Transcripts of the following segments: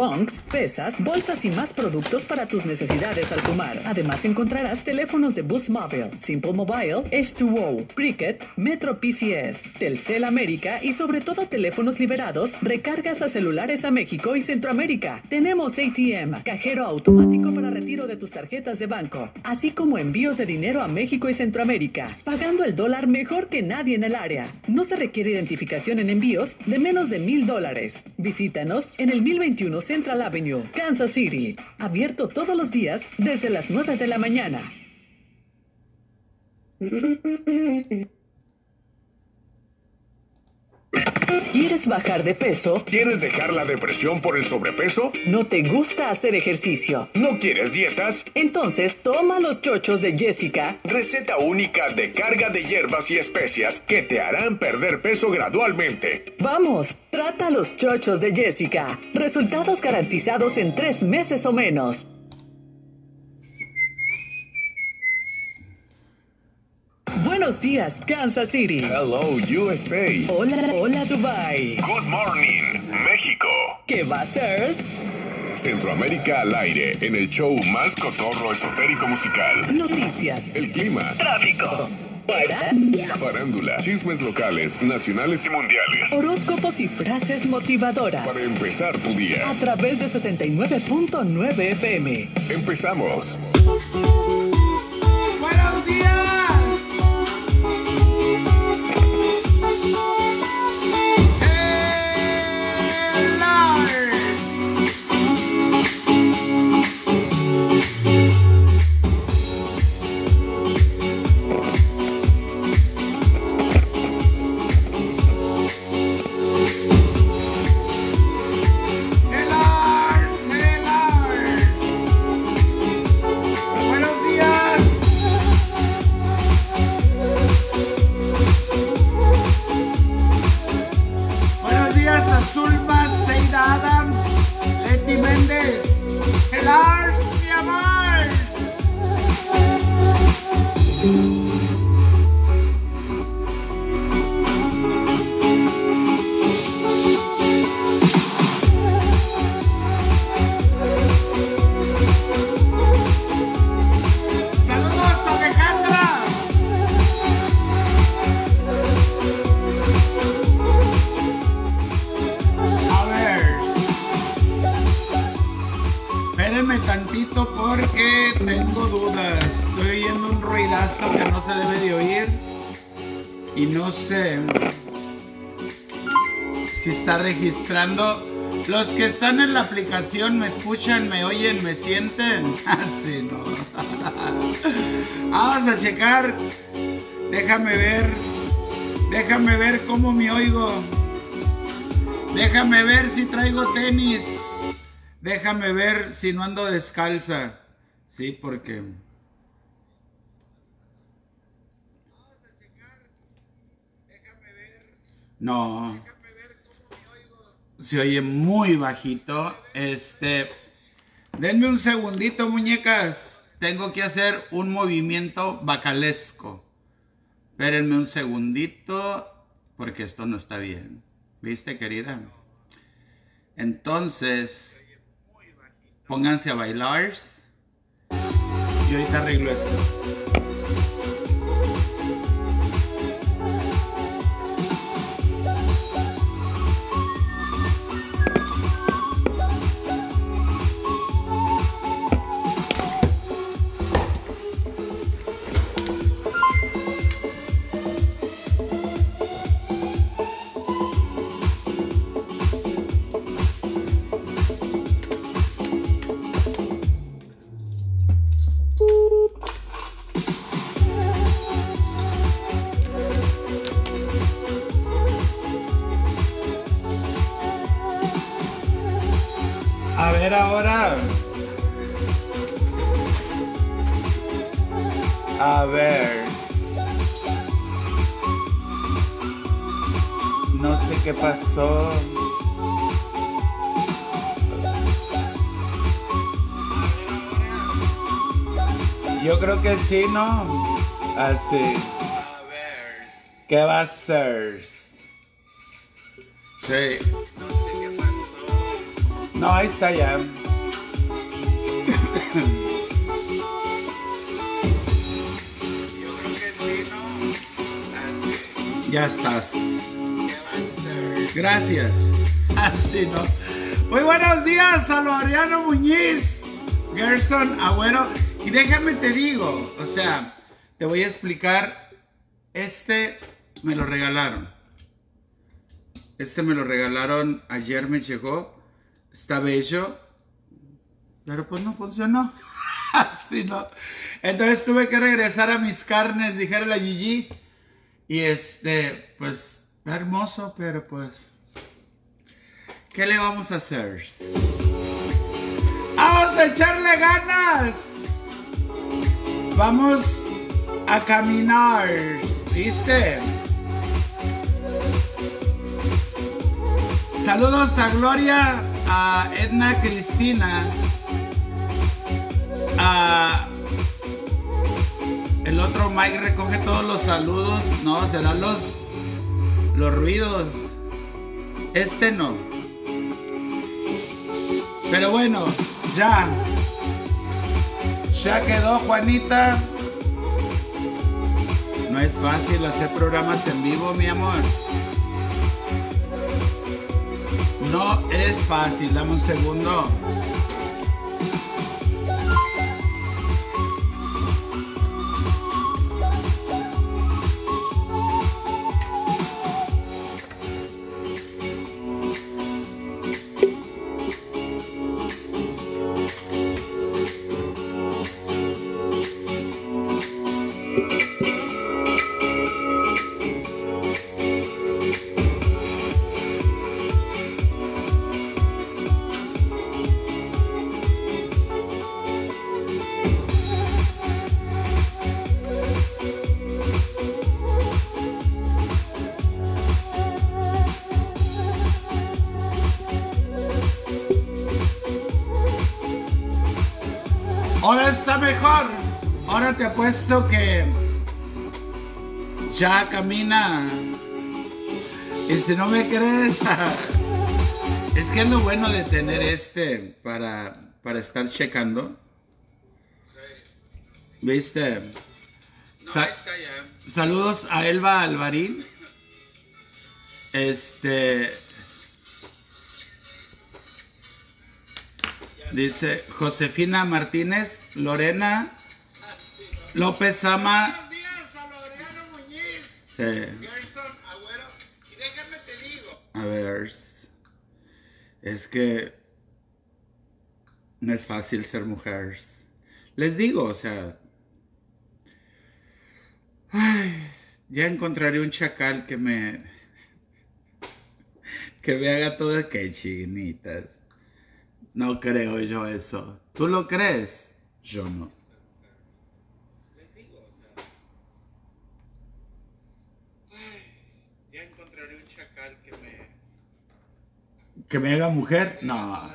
bongs, pesas, bolsas y más productos para tus necesidades al fumar. Además encontrarás teléfonos de Boost Mobile, Simple Mobile, H2O, Cricket, Metro PCS, Telcel América y sobre todo teléfonos liberados, recargas a celulares a México y Centroamérica. Tenemos ATM, cajero automático para retiro de tus tarjetas de banco, así como envíos de dinero a México y Centroamérica, pagando el dólar mejor que nadie en el área. No se requiere identificación en envíos de menos de mil dólares. Visítanos en el 1021 Central Avenue, Kansas City. Abierto todos los días desde las 9 de la mañana. ¿Quieres bajar de peso? ¿Quieres dejar la depresión por el sobrepeso? ¿No te gusta hacer ejercicio? ¿No quieres dietas? Entonces toma los chochos de Jessica. Receta única de carga de hierbas y especias que te harán perder peso gradualmente. Vamos, trata los chochos de Jessica. Resultados garantizados en tres meses o menos. Buenos días, Kansas City. Hello, USA. Hola, hola, Dubai. Good morning, México. ¿Qué va a ser? Centroamérica al aire, en el show más cotorro esotérico musical. Noticias. El clima. Tráfico. Farándula. Chismes locales, nacionales y mundiales. Horóscopos y frases motivadoras. Para empezar tu día. A través de 69.9 FM. Empezamos. ¡Buenos días! No sé si está registrando. Los que están en la aplicación me escuchan, me oyen, me sienten. Así no. Vamos a checar. Déjame ver. Déjame ver cómo me oigo. Déjame ver si traigo tenis. Déjame ver si no ando descalza. Sí, porque. No. Se oye muy bajito. Este. Denme un segundito, muñecas. Tengo que hacer un movimiento bacalesco. Espérenme un segundito. Porque esto no está bien. ¿Viste, querida? Entonces, pónganse a bailar. Y ahorita arreglo esto. ¿No? Así. A ver. ¿Qué va a ser? Sí. No sé qué pasó. No, ahí está ya. Yo creo que sí, ¿no? Así. Ya estás. ¿Qué va a ser? Gracias. Así no. Muy buenos días a Loriano Muñiz, Gerson Agüero. Déjame te digo, o sea, te voy a explicar. Este me lo regalaron. Este me lo regalaron ayer, me llegó. Está bello. Pero pues no funcionó. Así no. Entonces tuve que regresar a mis carnes, dijera la Gigi. Y este, pues, está hermoso, pero pues. ¿Qué le vamos a hacer? ¡Vamos a echarle ganas! Vamos a caminar, ¿viste? Saludos a Gloria, a Edna Cristina, a el otro Mike recoge todos los saludos, no, serán los los ruidos. Este no. Pero bueno, ya. Ya quedó Juanita. No es fácil hacer programas en vivo, mi amor. No es fácil, dame un segundo. Apuesto que ya camina. Y si no me crees, es que es lo bueno de tener este para, para estar checando. ¿Viste? Sa-. Saludos a Elba Alvarín. Este. Dice Josefina Martínez, Lorena López Ama. Buenos días a Laureano Muñiz. Sí, Gerson Agüero. Y déjame te digo. a ver. Es que no es fácil ser mujer. Les digo, o sea. Ay, ya encontraré un chacal que me. que me haga todo que chinitas. No creo yo eso. ¿Tú lo crees? Yo no. Ya encontraré un chacal que me. ¿Que me haga mujer? No.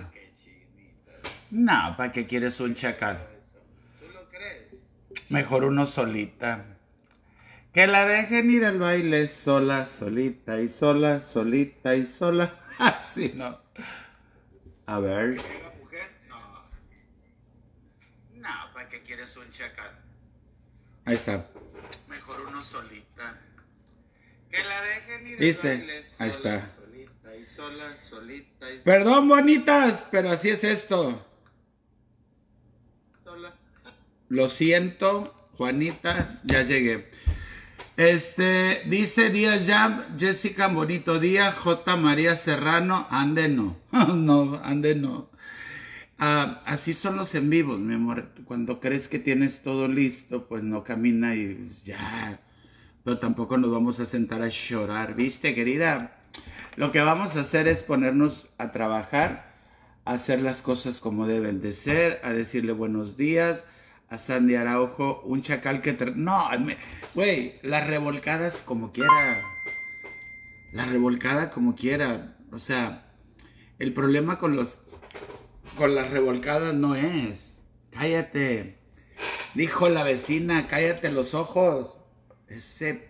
No, ¿para qué quieres un chacal? Eso. ¿Tú lo crees? Mejor uno solita. Que la dejen ir al baile sola, solita y sola, solita y sola. Así no. A ver. ¿Que me haga mujer? No. No, ¿para qué quieres un chacal? Ahí está. Mejor uno solita. Que la dejen ir ¿Viste? al baile sola, Ahí está. Solita y sola, solita y Perdón, bonitas, pero así es esto. sola. Lo siento, Juanita, ya llegué. Este, dice Díaz Jam, Jessica Bonito Día, J. María Serrano, ande no. no, ande no. Ah, así son los en vivos, mi amor. Cuando crees que tienes todo listo, pues no camina y ya. Pero tampoco nos vamos a sentar a llorar, ¿viste, querida? Lo que vamos a hacer es ponernos a trabajar, a hacer las cosas como deben de ser, a decirle buenos días, a Sandy Araujo, un chacal que... No, güey, las revolcadas como quiera. La revolcada como quiera. O sea, el problema con los... Con las revolcadas no es. Cállate. Dijo la vecina, cállate los ojos. Ese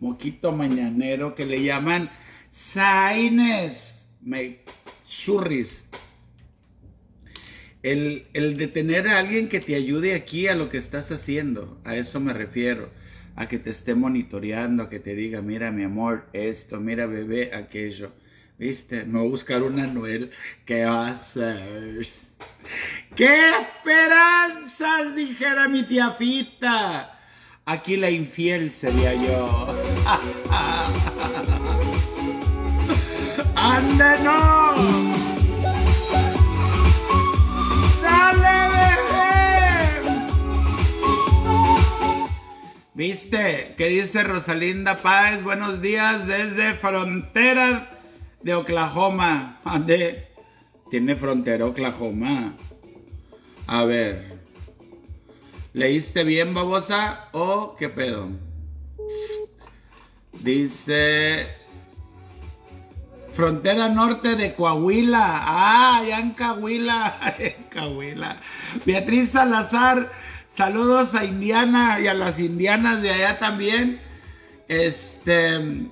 moquito mañanero que le llaman Saines. Me surris. El, el de tener a alguien que te ayude aquí a lo que estás haciendo, a eso me refiero, a que te esté monitoreando, a que te diga, mira mi amor, esto, mira bebé, aquello. ¿Viste? Me voy a buscar una Noel. ¿Qué haces? ¡Qué esperanzas! Dijera mi tía Fita. Aquí la infiel sería yo. ¡Ande no! ¡Dale, bebé! ¿Viste? ¿Qué dice Rosalinda Páez? Buenos días desde Frontera de Oklahoma. ¿Ande? Tiene frontera Oklahoma. A ver. ¿Leíste bien, babosa? ¿O qué pedo? Dice. Frontera norte de Coahuila. Ah, allá en Coahuila. En Coahuila. Beatriz Salazar. Saludos a Indiana y a las indianas de allá también. Este.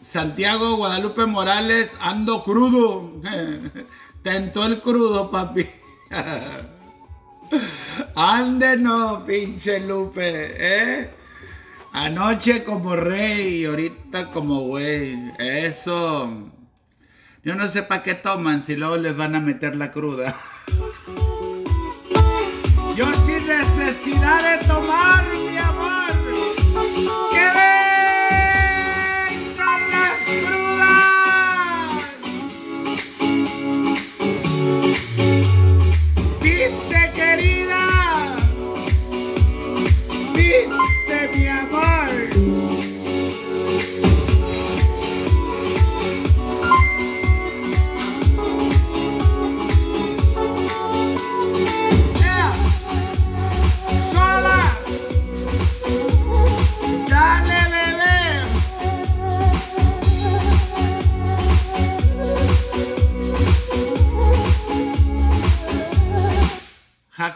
Santiago Guadalupe Morales, ando crudo. Tentó el crudo, papi. Ande no, pinche Lupe, ¿eh? Anoche como rey ahorita como güey. Eso. Yo no sé para qué toman si luego les van a meter la cruda. Yo sin necesidad de tomar,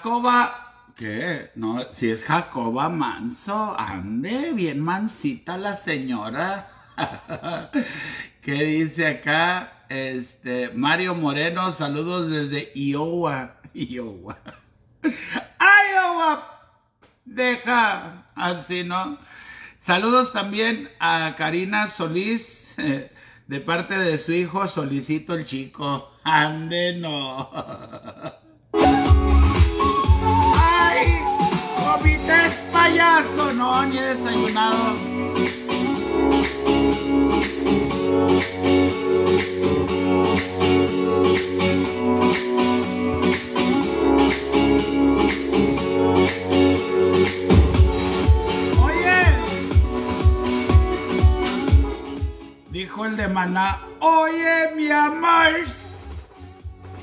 Jacoba, ¿qué? No, si es Jacoba Manso, ande, bien mansita la señora. ¿Qué dice acá? Este, Mario Moreno, saludos desde Iowa. Iowa. Iowa. Deja así, ¿no? Saludos también a Karina Solís, de parte de su hijo Solicito el Chico. Ande, no. Payaso! No, ni he desayunado. Oye, dijo el de Maná, oye mi amor.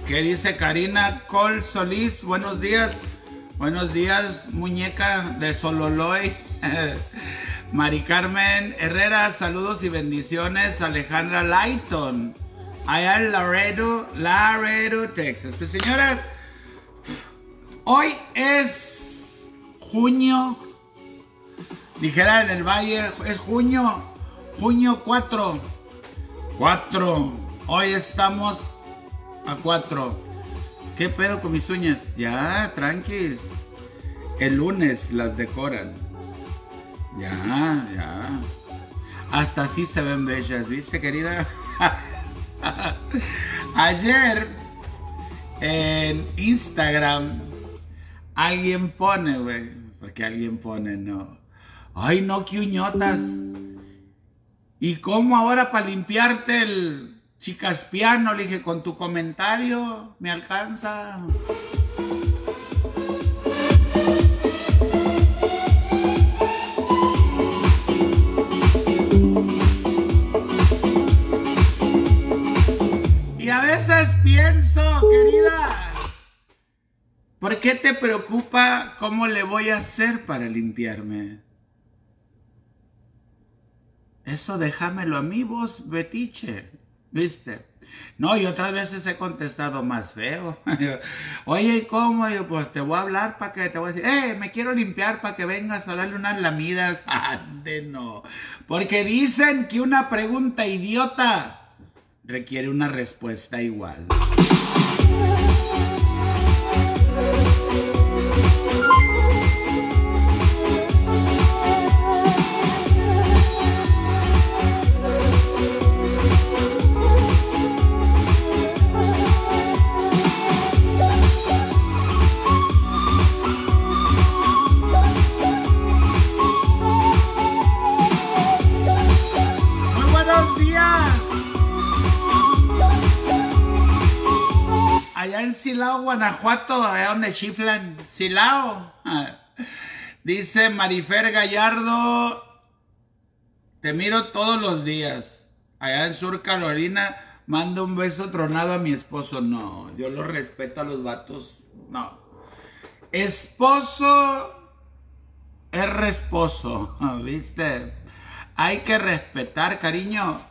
¿Qué dice Karina Col Solís? Buenos días. Buenos días, muñeca de Sololoy. Mari Carmen Herrera, saludos y bendiciones. Alejandra Lighton, allá en Laredo, Laredo, Texas. Pues señoras, hoy es junio, dijera en el valle, es junio, junio 4. 4. Hoy estamos a 4. ¿Qué pedo con mis uñas? Ya, tranquis. El lunes las decoran. Ya, ya. Hasta así se ven bellas, ¿viste, querida? Ayer en Instagram alguien pone, güey. Porque alguien pone, no. Ay, no, qué uñotas. ¿Y cómo ahora para limpiarte el chicaspiano? Le dije, con tu comentario me alcanza. Y a veces pienso, querida, ¿por qué te preocupa cómo le voy a hacer para limpiarme? Eso déjamelo a mí, vos, Betiche. ¿Viste? No, y otras veces he contestado más feo. Oye, ¿y cómo? Yo, pues te voy a hablar para que te voy a decir, eh, me quiero limpiar para que vengas a darle unas lamidas. Ande, no. Porque dicen que una pregunta idiota requiere una respuesta igual. En Silao, Guanajuato, allá donde chiflan. Silao. Dice Marifer Gallardo, te miro todos los días. Allá en Sur Carolina, mando un beso tronado a mi esposo. No, yo lo respeto a los vatos. No. Esposo es resposo, ¿viste? Hay que respetar, cariño,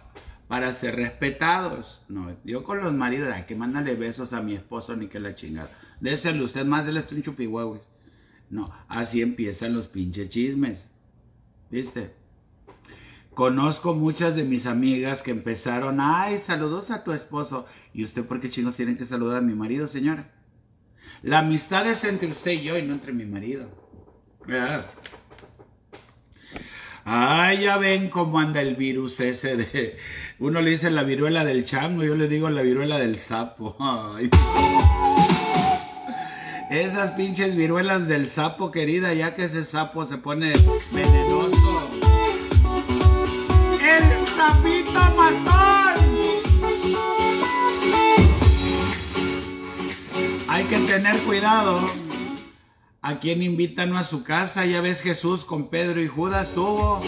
para ser respetados. No, yo con los maridos, hay que mandarle besos a mi esposo ni que la chingada. Déselo usted más, déle un chupihuehues. No, así empiezan los pinches chismes. ¿Viste? Conozco muchas de mis amigas que empezaron, ay, saludos a tu esposo. ¿Y usted por qué chingos tienen que saludar a mi marido, señora? La amistad es entre usted y yo y no entre mi marido. Ah. Ay, ya ven cómo anda el virus ese de... Uno le dice la viruela del chango, yo le digo la viruela del sapo. Ay. Esas pinches viruelas del sapo, querida, ya que ese sapo se pone venenoso. ¡El sapito matón! Hay que tener cuidado. ¿A quién invitan a su casa? Ya ves Jesús con Pedro y Judas tuvo.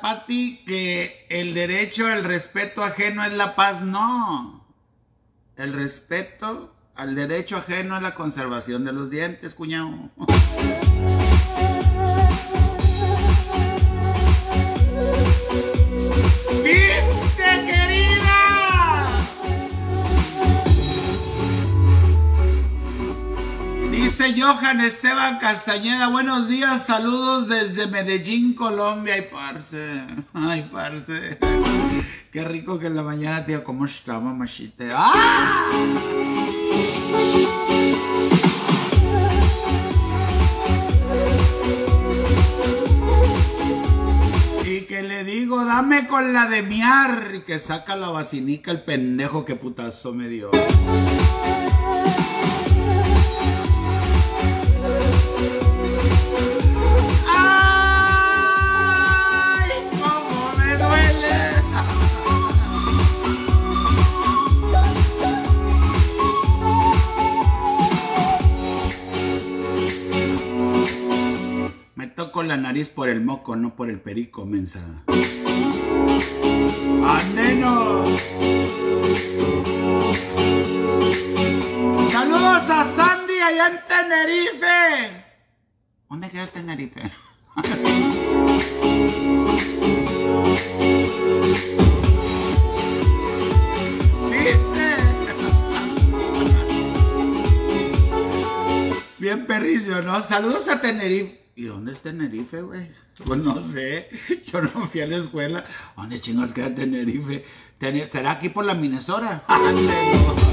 Patti que el derecho al respeto ajeno es la paz. No. El respeto al derecho ajeno es la conservación de los dientes, cuñado. Dice Johan Esteban Castañeda, buenos días, saludos desde Medellín, Colombia. Ay, parce, ay, parce. Qué rico que en la mañana, tío, ¿cómo está, mamachita? ¡Ah! Y que le digo, dame con la de miar. Que saca la vacinica el pendejo que putazo me dio. Toco la nariz por el moco, no por el perico, mensa. ¡Andeno! ¡Saludos a Sandy allá en Tenerife! ¿Dónde queda Tenerife? ¿Viste? Bien perricio, ¿no? Saludos a Tenerife. ¿Y dónde es Tenerife, güey? Pues no sé. Yo no fui a la escuela. ¿Dónde chingos queda Tenerife? Tene- ¿Será aquí por la Minnesota?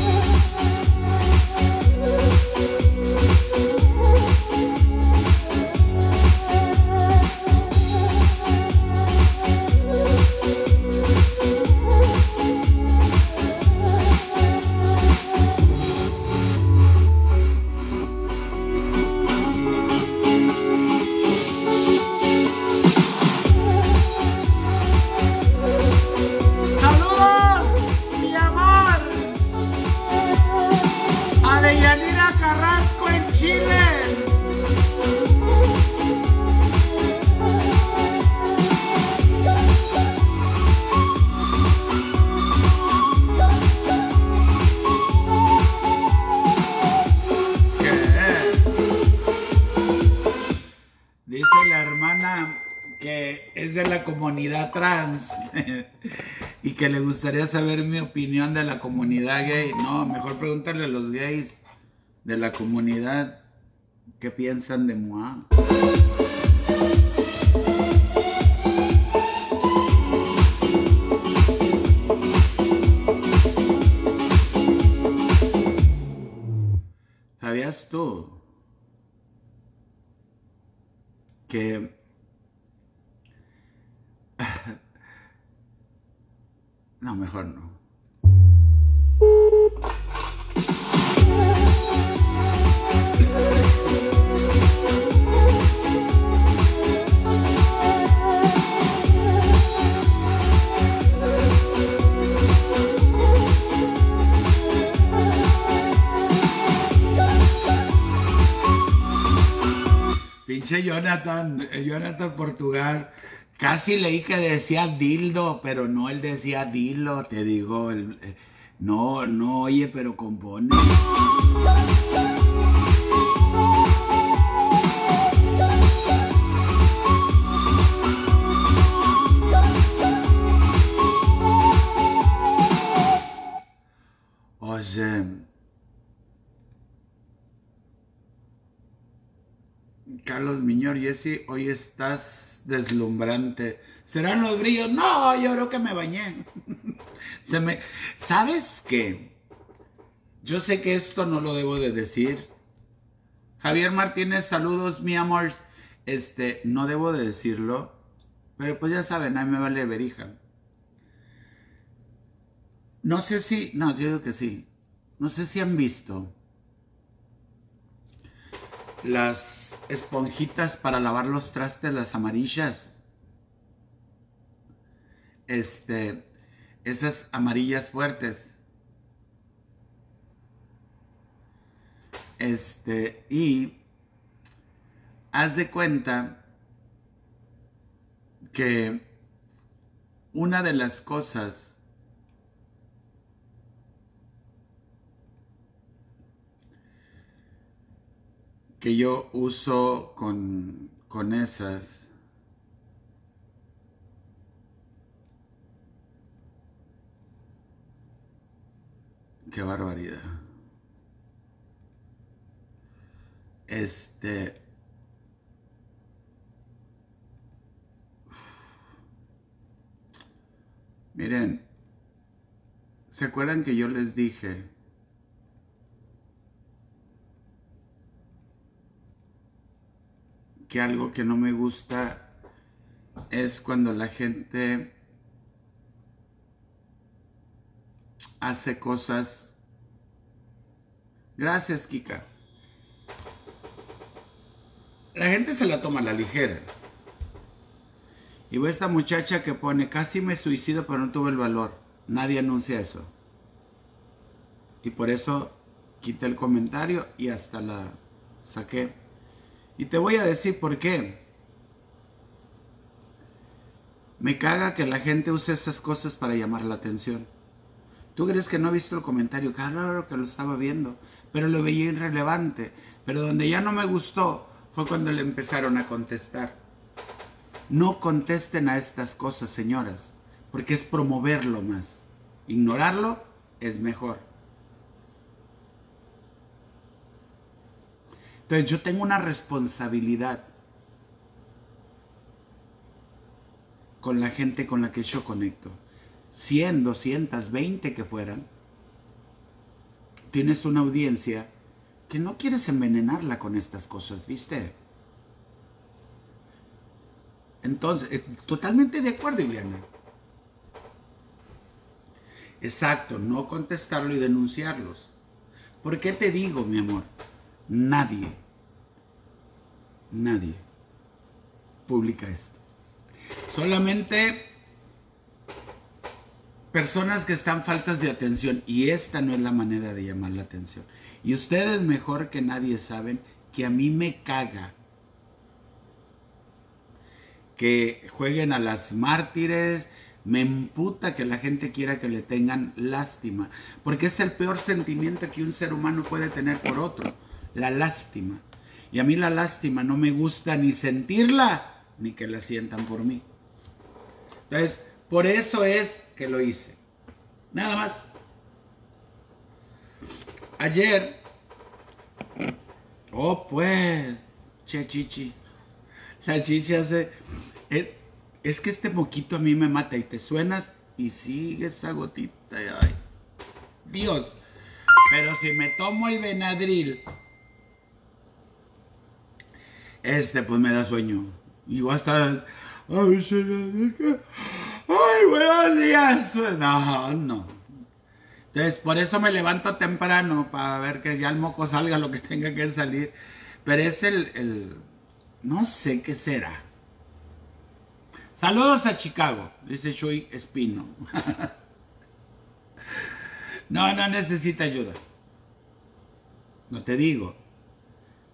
gustaría saber mi opinión de la comunidad gay. No, mejor pregúntale a los gays de la comunidad qué piensan de moi. ¿Sabías tú que no, mejor no. Pinche Jonathan, eh, Jonathan Portugal. Casi leí que decía dildo, pero no él decía dildo, te digo. eh, no, no oye, pero compone. Oye, Carlos Miñor, Jesse, hoy estás deslumbrante. ¿Serán los brillos? No, yo creo que me bañé. Se me... ¿Sabes qué? Yo sé que esto no lo debo de decir. Javier Martínez, saludos, mi amor. Este, no debo de decirlo, pero pues ya saben, a mí me vale verija. No sé si, no, yo digo que sí. No sé si han visto las esponjitas para lavar los trastes, las amarillas. Este, esas amarillas fuertes. Este, y haz de cuenta que una de las cosas que yo uso con, con esas. Qué barbaridad. Este. Miren, ¿se acuerdan que yo les dije que algo que no me gusta es cuando la gente hace cosas. Gracias, Kika. La gente se la toma a la ligera. Y esta muchacha que pone, casi me suicido, pero no tuve el valor. Nadie anuncia eso. Y por eso quité el comentario y hasta la saqué. Y te voy a decir por qué. Me caga que la gente use esas cosas para llamar la atención. ¿Tú crees que no he visto el comentario? Claro que lo estaba viendo, pero lo veía irrelevante. Pero donde ya no me gustó fue cuando le empezaron a contestar. No contesten a estas cosas, señoras, porque es promoverlo más. Ignorarlo es mejor. Entonces yo tengo una responsabilidad con la gente con la que yo conecto. 100, 200, 20 que fueran. Tienes una audiencia que no quieres envenenarla con estas cosas, ¿viste? Entonces, eh, totalmente de acuerdo, Ileana. Exacto, no contestarlo y denunciarlos. ¿Por qué te digo, mi amor? Nadie, nadie publica esto. Solamente personas que están faltas de atención y esta no es la manera de llamar la atención. Y ustedes mejor que nadie saben que a mí me caga que jueguen a las mártires, me emputa que la gente quiera que le tengan lástima, porque es el peor sentimiento que un ser humano puede tener por otro, la lástima. Y a mí la lástima no me gusta ni sentirla, ni que la sientan por mí. Entonces, por eso es que lo hice. Nada más. Ayer. Oh, pues. Che, chichi. La chichi hace. Es, es que este moquito a mí me mata y te suenas y sigue esa gotita. Ay, Dios. Pero si me tomo el Benadryl, este pues me da sueño. Y voy a estar. Ay, buenos días. No, no. Entonces, por eso me levanto temprano para ver que ya el moco salga lo que tenga que salir. Pero es el, el- no sé qué será. Saludos a Chicago, dice Shui Espino. no, no necesita ayuda. No te digo.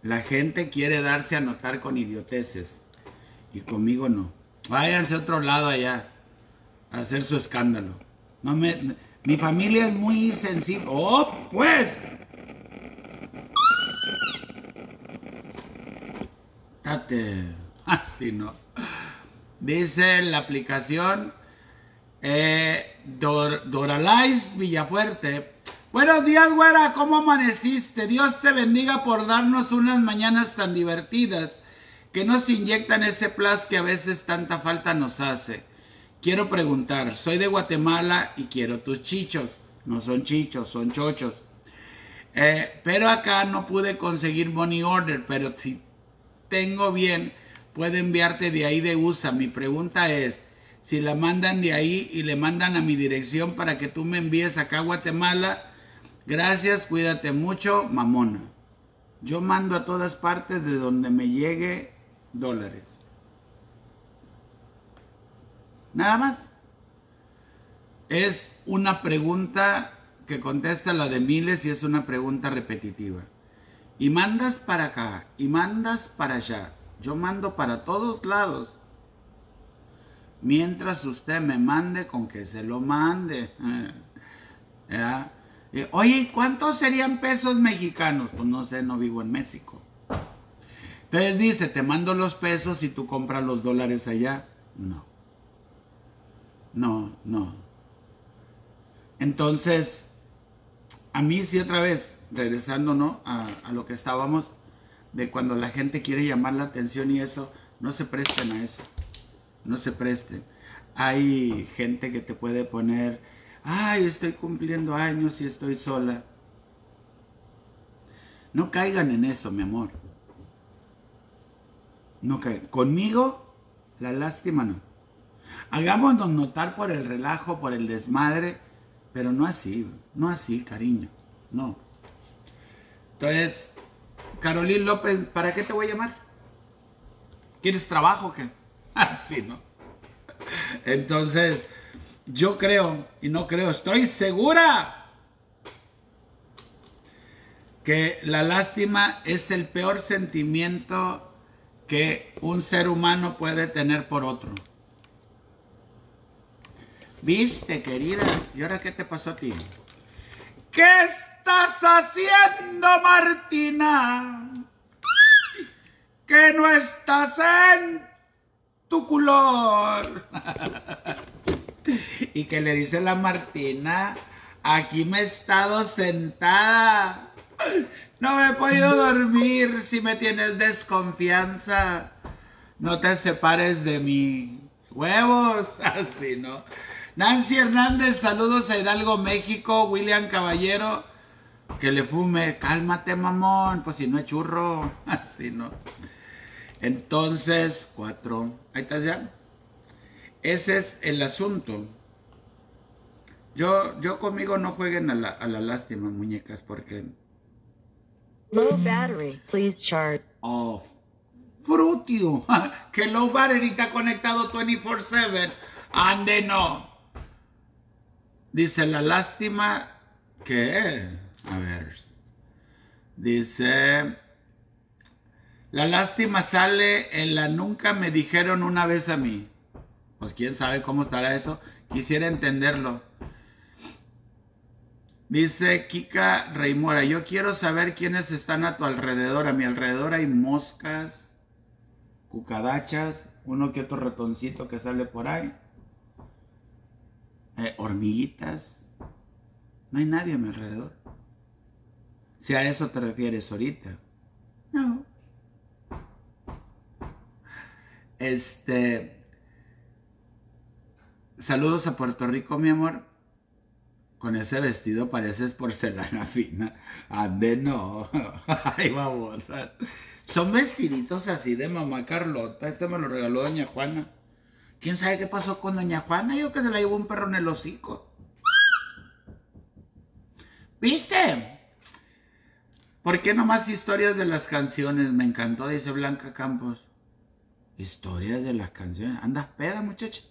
La gente quiere darse a notar con idioteces. Y conmigo no. Váyanse a otro lado allá. A hacer su escándalo. No me, mi familia es muy sensible. ¡Oh, pues! Tate. Así no. Dice la aplicación eh, Villafuerte. Buenos días, güera. ¿Cómo amaneciste? Dios te bendiga por darnos unas mañanas tan divertidas que nos inyectan ese plus que a veces tanta falta nos hace. Quiero preguntar, soy de Guatemala y quiero tus chichos. No son chichos, son chochos. Eh, pero acá no pude conseguir money order, pero si tengo bien, puedo enviarte de ahí de USA. Mi pregunta es, si la mandan de ahí y le mandan a mi dirección para que tú me envíes acá a Guatemala, gracias, cuídate mucho, mamona. Yo mando a todas partes de donde me llegue dólares. Nada más. Es una pregunta que contesta la de miles y es una pregunta repetitiva. Y mandas para acá, y mandas para allá. Yo mando para todos lados. Mientras usted me mande con que se lo mande. ¿Ya? Oye, ¿y ¿cuántos serían pesos mexicanos? Pues no sé, no vivo en México. Entonces dice, te mando los pesos y tú compras los dólares allá. No. No, no. Entonces, a mí sí otra vez, regresando ¿no? a, a lo que estábamos, de cuando la gente quiere llamar la atención y eso, no se presten a eso. No se presten. Hay gente que te puede poner, ay, estoy cumpliendo años y estoy sola. No caigan en eso, mi amor. No caigan. Conmigo, la lástima no. Hagámonos notar por el relajo, por el desmadre, pero no así, no así, cariño, no. Entonces, Carolín López, ¿para qué te voy a llamar? ¿Quieres trabajo o qué? Así, ¿no? Entonces, yo creo, y no creo, estoy segura que la lástima es el peor sentimiento que un ser humano puede tener por otro. ¿Viste, querida? ¿Y ahora qué te pasó a ti? ¿Qué estás haciendo, Martina? Que no estás en tu color. y que le dice la Martina, aquí me he estado sentada. No me he podido dormir si me tienes desconfianza. No te separes de mí. Huevos, así, ¿no? Nancy Hernández, saludos a Hidalgo, México. William Caballero, que le fume. Cálmate, mamón, pues si no es churro. Así, ¿no? Entonces, cuatro. Ahí estás ya. Ese es el asunto. Yo, yo conmigo no jueguen a la, a la lástima, muñecas, porque... Low battery, please charge. Oh, frutio. que low battery está conectado 24/7. Ande no. Dice la lástima que... A ver. Dice... La lástima sale en la nunca me dijeron una vez a mí. Pues quién sabe cómo estará eso. Quisiera entenderlo. Dice Kika Reimora, yo quiero saber quiénes están a tu alrededor. A mi alrededor hay moscas, cucarachas, uno que otro ratoncito que sale por ahí. eh, hormiguitas. No hay nadie a mi alrededor. Si a eso te refieres ahorita. No. Este. Saludos a Puerto Rico, mi amor. Con ese vestido pareces porcelana fina. Ande, no. Ay, babosa. Son vestiditos así de mamá Carlota. Este me lo regaló doña Juana. ¿Quién sabe qué pasó con doña Juana? Yo que se la llevó un perro en el hocico. ¿Viste? ¿Por qué nomás historias de las canciones? Me encantó, dice Blanca Campos. Historias de las canciones. ¿Andas peda, muchacha?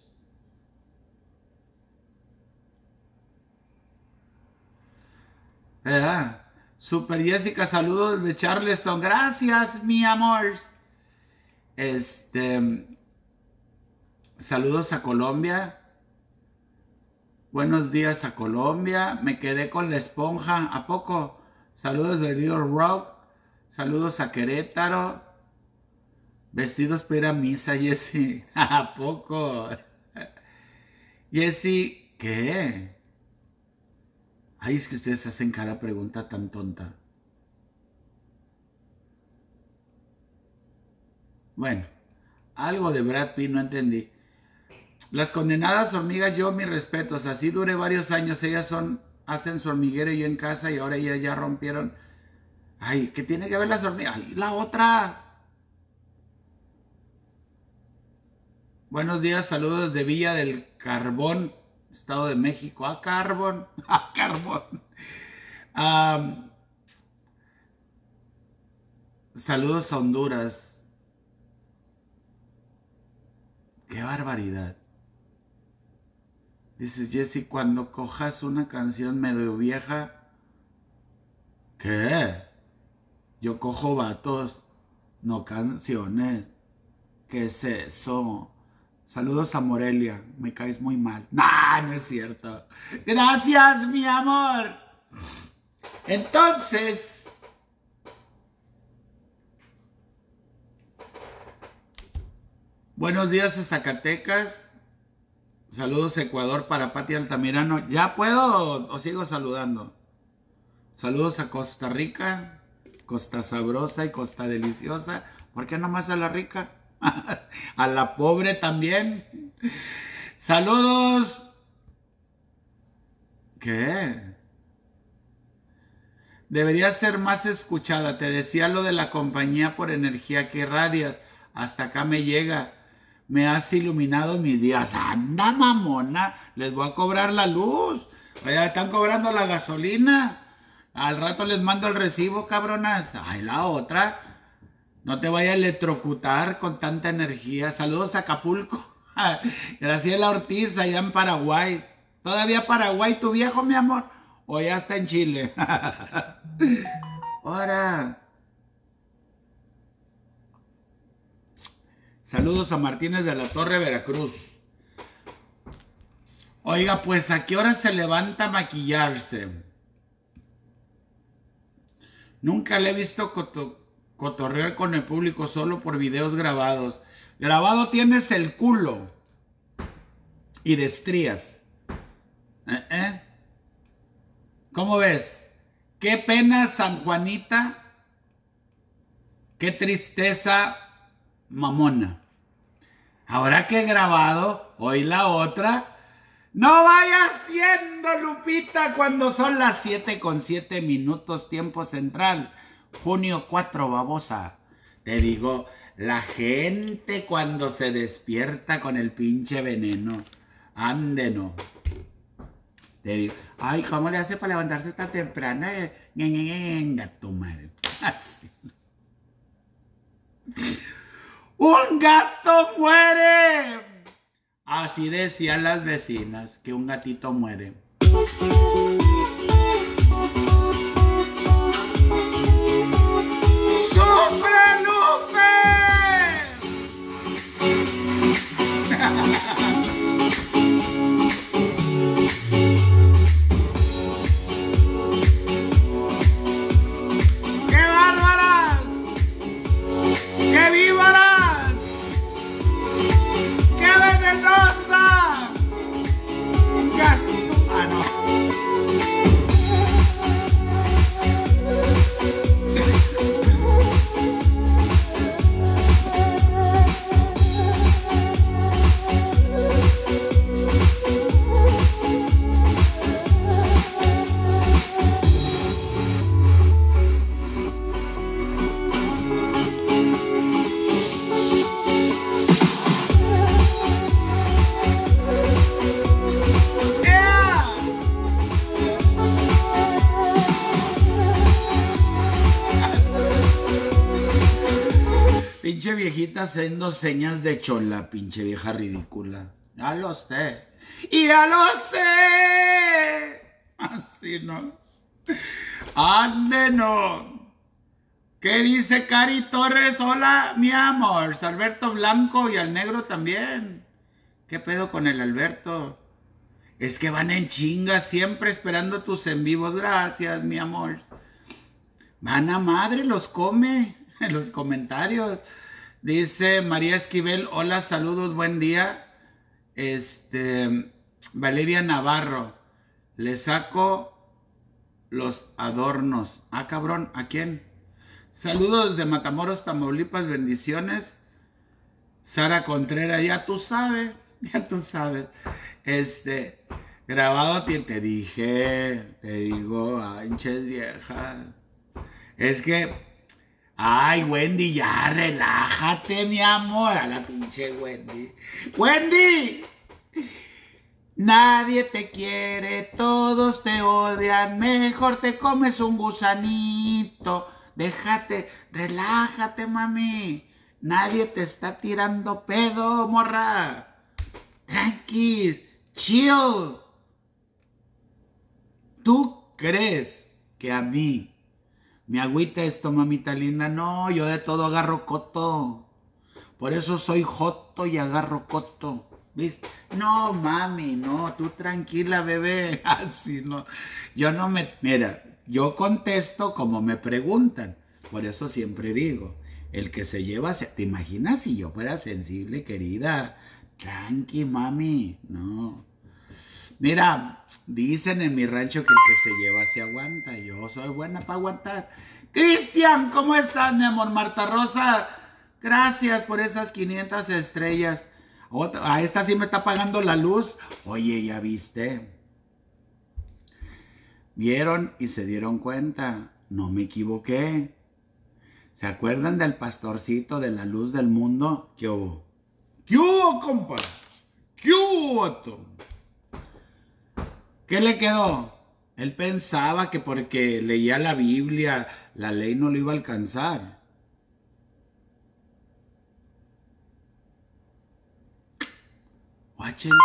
Super Jessica, saludos de Charleston. Gracias, mi amor. Este. Saludos a Colombia. Buenos días a Colombia. Me quedé con la esponja. ¿A poco? Saludos de Little Rock. Saludos a Querétaro. Vestidos para misa, Jessy. ¿A poco? Jessy, ¿qué? Ay, es que ustedes hacen cada pregunta tan tonta. Bueno, algo de Brad Pitt no entendí. Las condenadas hormigas, yo mis respetos. Así duré varios años. Ellas son, hacen su hormiguero y yo en casa y ahora ellas ya rompieron. Ay, ¿qué tiene que ver las hormigas? Ay, la otra. Buenos días, saludos de Villa del Carbón, Estado de México. A Carbón, a Carbón. Saludos a Honduras. Qué barbaridad. Dices, Jesse, cuando cojas una canción medio vieja, ¿qué? Yo cojo vatos, no canciones. ¿Qué es eso? Saludos a Morelia, me caes muy mal. No, no es cierto. Gracias, mi amor. Entonces, buenos días a Zacatecas. Saludos a Ecuador para Pati Altamirano. ¿Ya puedo o sigo saludando? Saludos a Costa Rica, Costa Sabrosa y Costa Deliciosa. ¿Por qué nomás a la rica? a la pobre también. Saludos. ¿Qué? Debería ser más escuchada. Te decía lo de la compañía por energía que irradias. Hasta acá me llega. Me has iluminado mis días. Anda, mamona. Les voy a cobrar la luz. Ya están cobrando la gasolina. Al rato les mando el recibo, cabronas. Ay, la otra. No te vaya a electrocutar con tanta energía. Saludos a Acapulco. Graciela Ortiz, allá en Paraguay. ¿Todavía Paraguay, tu viejo, mi amor? ¿O ya está en Chile? Ahora. Saludos a Martínez de la Torre, Veracruz. Oiga, pues, ¿a qué hora se levanta a maquillarse? Nunca le he visto cotorrear con el público solo por videos grabados. Grabado tienes el culo y de estrías. ¿Eh, eh? ¿Cómo ves? Qué pena, San Juanita. Qué tristeza, mamona. Ahora que he grabado, hoy la otra. No vaya siendo, Lupita, cuando son las 7 con 7 minutos tiempo central. Junio 4, babosa. Te digo, la gente cuando se despierta con el pinche veneno. Ande no. Te digo, ay, ¿cómo le hace para levantarse tan temprano? Eh, Venga, tu madre. Así. ¡Un gato muere! Así decían las vecinas, que un gatito muere. Haciendo señas de chola, pinche vieja ridícula. Ya lo sé. Y ya lo sé. Así no. Ande no. ¿Qué dice Cari Torres? Hola, mi amor. Alberto Blanco y al negro también. ¿Qué pedo con el Alberto? Es que van en chinga siempre esperando tus en vivos. Gracias, mi amor. Van a madre, los come en los comentarios. Dice María Esquivel, hola, saludos, buen día. Este, Valeria Navarro, le saco los adornos. Ah, cabrón, ¿a quién? Saludos de Matamoros, Tamaulipas, bendiciones. Sara Contreras, ya tú sabes, ya tú sabes. Este, grabado te dije, te digo, anches vieja. Es que, ay, Wendy, ya relájate, mi amor, a la pinche Wendy. Wendy, nadie te quiere, todos te odian, mejor te comes un gusanito. Déjate, relájate, mami. Nadie te está tirando pedo, morra. Tranquis, chill. ¿Tú crees que a mí me agüita esto, mamita linda? No, yo de todo agarro coto. Por eso soy joto y agarro coto. ¿Viste? No, mami, no, tú tranquila, bebé. Así no. Yo no me. Mira, yo contesto como me preguntan. Por eso siempre digo, el que se lleva, ¿te imaginas si yo fuera sensible, querida? Tranqui, mami, no. Mira, dicen en mi rancho que el que se lleva se aguanta. Yo soy buena para aguantar. Cristian, ¿cómo estás, mi amor? Marta Rosa, gracias por esas 500 estrellas. Otra, a esta sí me está pagando la luz. Oye, ¿ya viste? Vieron y se dieron cuenta. No me equivoqué. ¿Se acuerdan del pastorcito de la luz del mundo? ¿Qué hubo? ¿Qué hubo, compa? ¿Qué hubo, Tom? ¿Qué le quedó? Él pensaba que porque leía la Biblia, la ley no lo iba a alcanzar. Guáchense.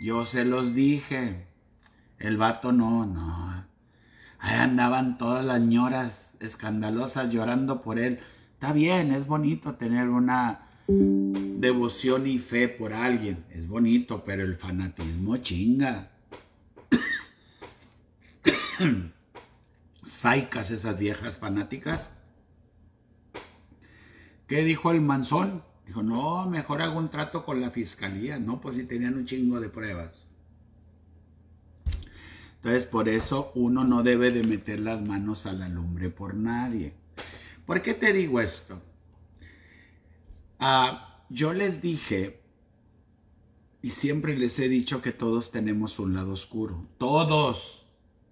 Yo se los dije. El vato no, no. Ahí andaban todas las ñoras escandalosas llorando por él. Está bien, es bonito tener una devoción y fe por alguien. Es bonito, pero el fanatismo chinga. Saicas esas viejas fanáticas. ¿Qué dijo el manzón? Dijo, no, mejor hago un trato con la fiscalía. No, pues si tenían un chingo de pruebas. Entonces, por eso uno no debe de meter las manos a la lumbre por nadie. ¿Por qué te digo esto? Ah, yo les dije, y siempre les he dicho que todos tenemos un lado oscuro. Todos.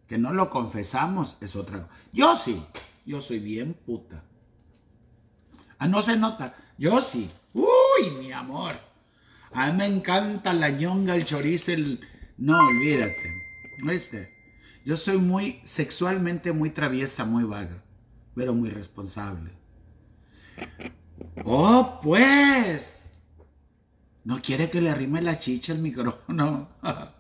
Que no lo confesamos es otra cosa. Yo sí. Yo soy bien puta. Ah, no se nota. Yo sí. Uy, mi amor. A mí me encanta la ñonga, el chorizo, el... No, olvídate. ¿Viste? Yo soy muy sexualmente muy traviesa, muy vaga, pero muy responsable. Oh, pues. No quiere que le arrime la chicha al micrófono.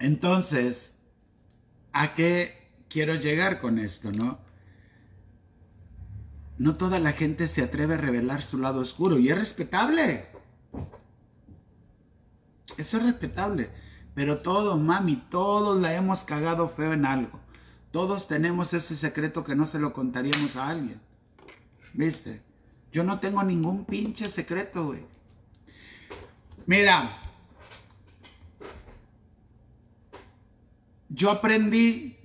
Entonces, ¿a qué quiero llegar con esto, no? No toda la gente se atreve a revelar su lado oscuro y es respetable. Eso es respetable. Pero todos, mami, todos la hemos cagado feo en algo. Todos tenemos ese secreto que no se lo contaríamos a alguien. ¿Viste? Yo no tengo ningún pinche secreto, güey. Mira. Yo aprendí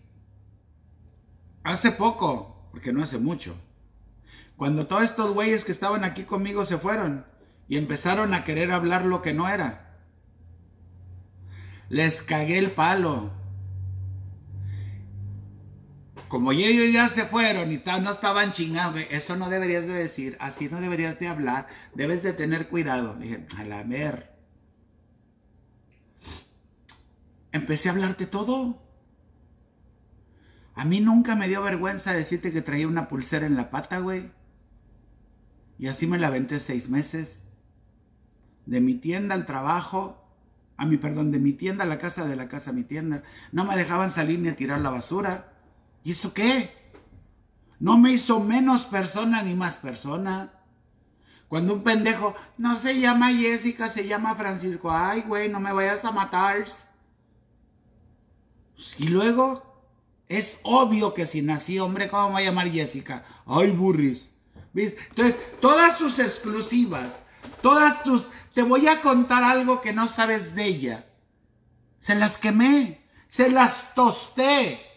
hace poco, porque no hace mucho. Cuando todos estos güeyes que estaban aquí conmigo se fueron y empezaron a querer hablar lo que no era. Les cagué el palo. Como ellos ya se fueron y no estaban chingados, eso no deberías de decir, así no deberías de hablar, debes de tener cuidado. Dije, a la ver. Empecé a hablarte todo. A mí nunca me dio vergüenza decirte que traía una pulsera en la pata, güey. Y así me la aventé seis meses. De mi tienda al trabajo, a mi perdón, de mi tienda a la casa, de la casa a mi tienda. No me dejaban salir ni a tirar la basura. ¿Y eso qué? No me hizo menos persona ni más persona. Cuando un pendejo, no se llama Jessica, se llama Francisco. Ay, güey, no me vayas a matar. Y luego, es obvio que si nací hombre, ¿cómo me voy a llamar Jessica? Ay, burris. Entonces, todas sus exclusivas, todas tus... Te voy a contar algo que no sabes de ella. Se las quemé, se las tosté.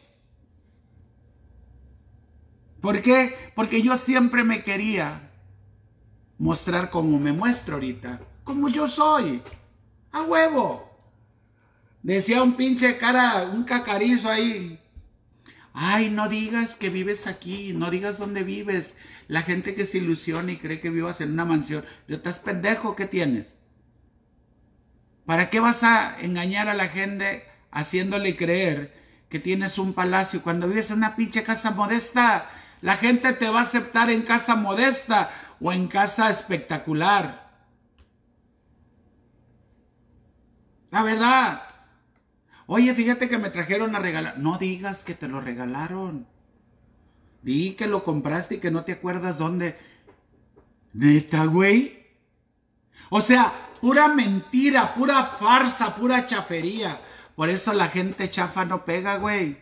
¿Por qué? Porque yo siempre me quería mostrar como me muestro ahorita, como yo soy, a huevo. Decía un pinche cara, un cacarizo ahí. Ay, no digas que vives aquí, no digas dónde vives. La gente que se ilusiona y cree que vivas en una mansión. Yo estás pendejo, ¿qué tienes? ¿Para qué vas a engañar a la gente haciéndole creer que tienes un palacio cuando vives en una pinche casa modesta? La gente te va a aceptar en casa modesta o en casa espectacular. La verdad. Oye, fíjate que me trajeron a regalar. No digas que te lo regalaron. Di que lo compraste y que no te acuerdas dónde. Neta, güey. O sea, pura mentira, pura farsa, pura chafería. Por eso la gente chafa no pega, güey.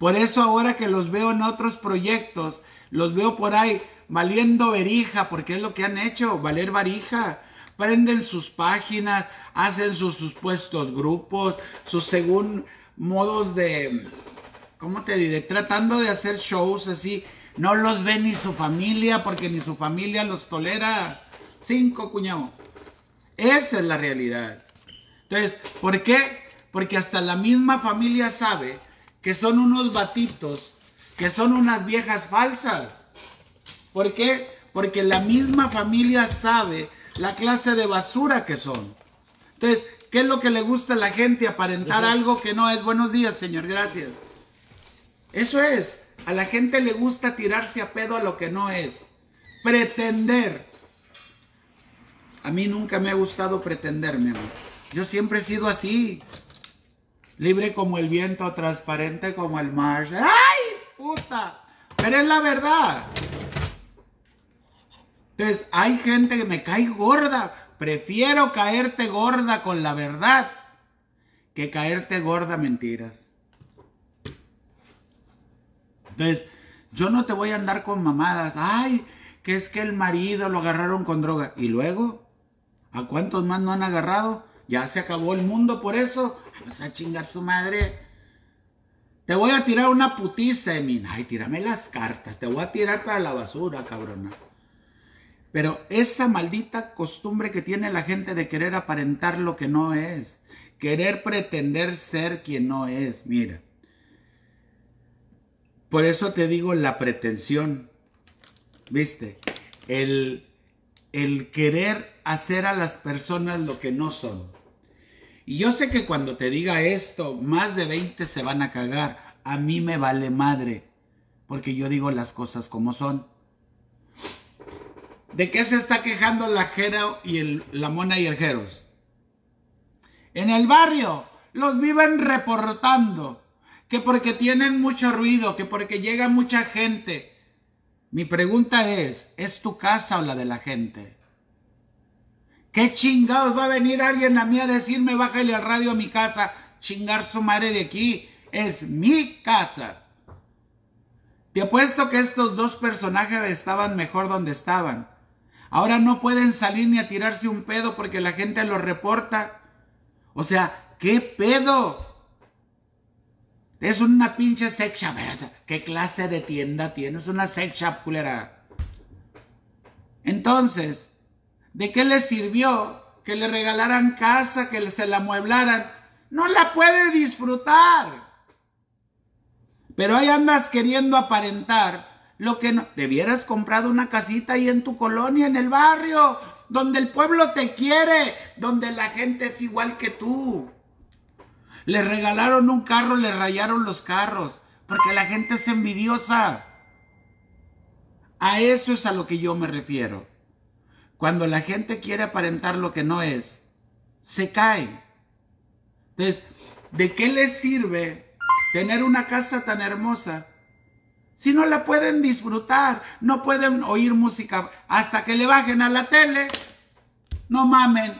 Por eso ahora que los veo en otros proyectos, los veo por ahí valiendo verija, porque es lo que han hecho, valer varija. Prenden sus páginas, hacen sus supuestos grupos, sus según modos de, ¿cómo te diré? Tratando de hacer shows así. No los ve ni su familia, porque ni su familia los tolera. Cinco, cuñado. Esa es la realidad. Entonces, ¿por qué? Porque hasta la misma familia sabe que son unos batitos, que son unas viejas falsas. ¿Por qué? Porque la misma familia sabe la clase de basura que son. Entonces, ¿qué es lo que le gusta a la gente? Aparentar algo que no es. Buenos días, señor, gracias. Eso es. A la gente le gusta tirarse a pedo a lo que no es. Pretender. A mí nunca me ha gustado pretenderme. Yo siempre he sido así. Libre como el viento, transparente como el mar. ¡Ay, puta! Pero es la verdad. Entonces, hay gente que me cae gorda. Prefiero caerte gorda con la verdad que caerte gorda mentiras. Entonces, yo no te voy a andar con mamadas. Ay, que es que el marido lo agarraron con droga. ¿Y luego? ¿A cuántos más no han agarrado? Ya se acabó el mundo por eso. Vas a chingar su madre. Te voy a tirar una putiza, Emin. Ay, tírame las cartas. Te voy a tirar para la basura, cabrona. Pero esa maldita costumbre que tiene la gente de querer aparentar lo que no es, querer pretender ser quien no es, mira. Por eso te digo la pretensión, ¿viste? El, el querer hacer a las personas lo que no son. Y yo sé que cuando te diga esto, más de 20 se van a cagar. A mí me vale madre, porque yo digo las cosas como son. ¿De qué se está quejando la Jero y el, la Mona y el Jeros? En el barrio los viven reportando que porque tienen mucho ruido, que porque llega mucha gente. Mi pregunta es, ¿es tu casa o la de la gente? ¿Qué chingados va a venir alguien a mí a decirme bájale al radio a mi casa? Chingar su madre de aquí. Es mi casa. Te apuesto que estos dos personajes estaban mejor donde estaban. Ahora no pueden salir ni a tirarse un pedo porque la gente los reporta. O sea, ¿qué pedo? Es una pinche sex shop. ¿Qué clase de tienda tienes? Una sex shop culera. Entonces, ¿de qué le sirvió que le regalaran casa, que se la amueblaran? No la puede disfrutar. Pero ahí andas queriendo aparentar lo que no. Debieras comprado una casita ahí en tu colonia, en el barrio, donde el pueblo te quiere, donde la gente es igual que tú. Le regalaron un carro, le rayaron los carros. Porque la gente es envidiosa. A eso es a lo que yo me refiero. Cuando la gente quiere aparentar lo que no es, se cae. Entonces, ¿de qué les sirve tener una casa tan hermosa si no la pueden disfrutar? No pueden oír música hasta que le bajen a la tele. No mamen.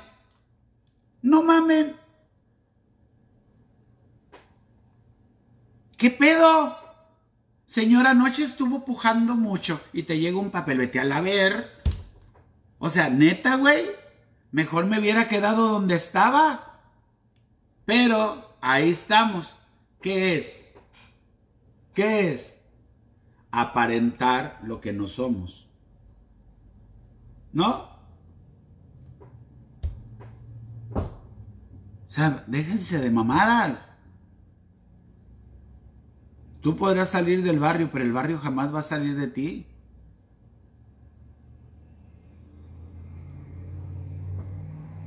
No mamen. ¿Qué pedo? Señora, anoche estuvo pujando mucho y te llega un papel, vete a la ver. O sea, neta, güey. Mejor me hubiera quedado donde estaba. Pero ahí estamos. ¿Qué es? ¿Qué es? Aparentar lo que no somos. ¿No? O sea, déjense de mamadas. Tú podrás salir del barrio, pero el barrio jamás va a salir de ti.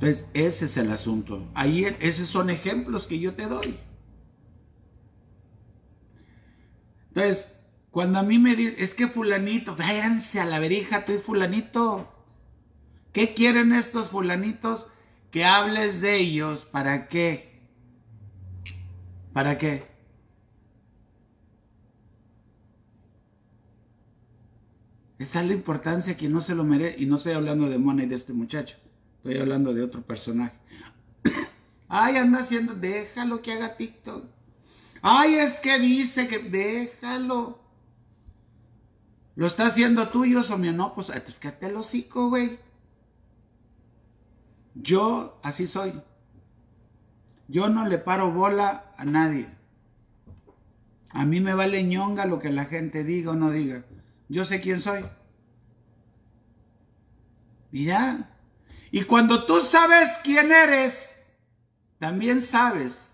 Entonces, ese es el asunto. Ahí, esos son ejemplos que yo te doy. Entonces, cuando a mí me dicen, es que fulanito, váyanse a la verija, estoy fulanito. ¿Qué quieren estos fulanitos? Que hables de ellos, ¿para qué? ¿Para qué? Esa es la importancia que no se lo merece. Y no estoy hablando de Mona y de este muchacho. Estoy hablando de otro personaje. Ay, anda haciendo, déjalo que haga TikTok. Ay, es que dice que déjalo. ¿Lo está haciendo tuyo o mío? No, pues es que te lo hocico, güey. Yo así soy. Yo no le paro bola a nadie. A mí me vale ñonga lo que la gente diga o no diga. Yo sé quién soy. Y ya. Y cuando tú sabes quién eres, también sabes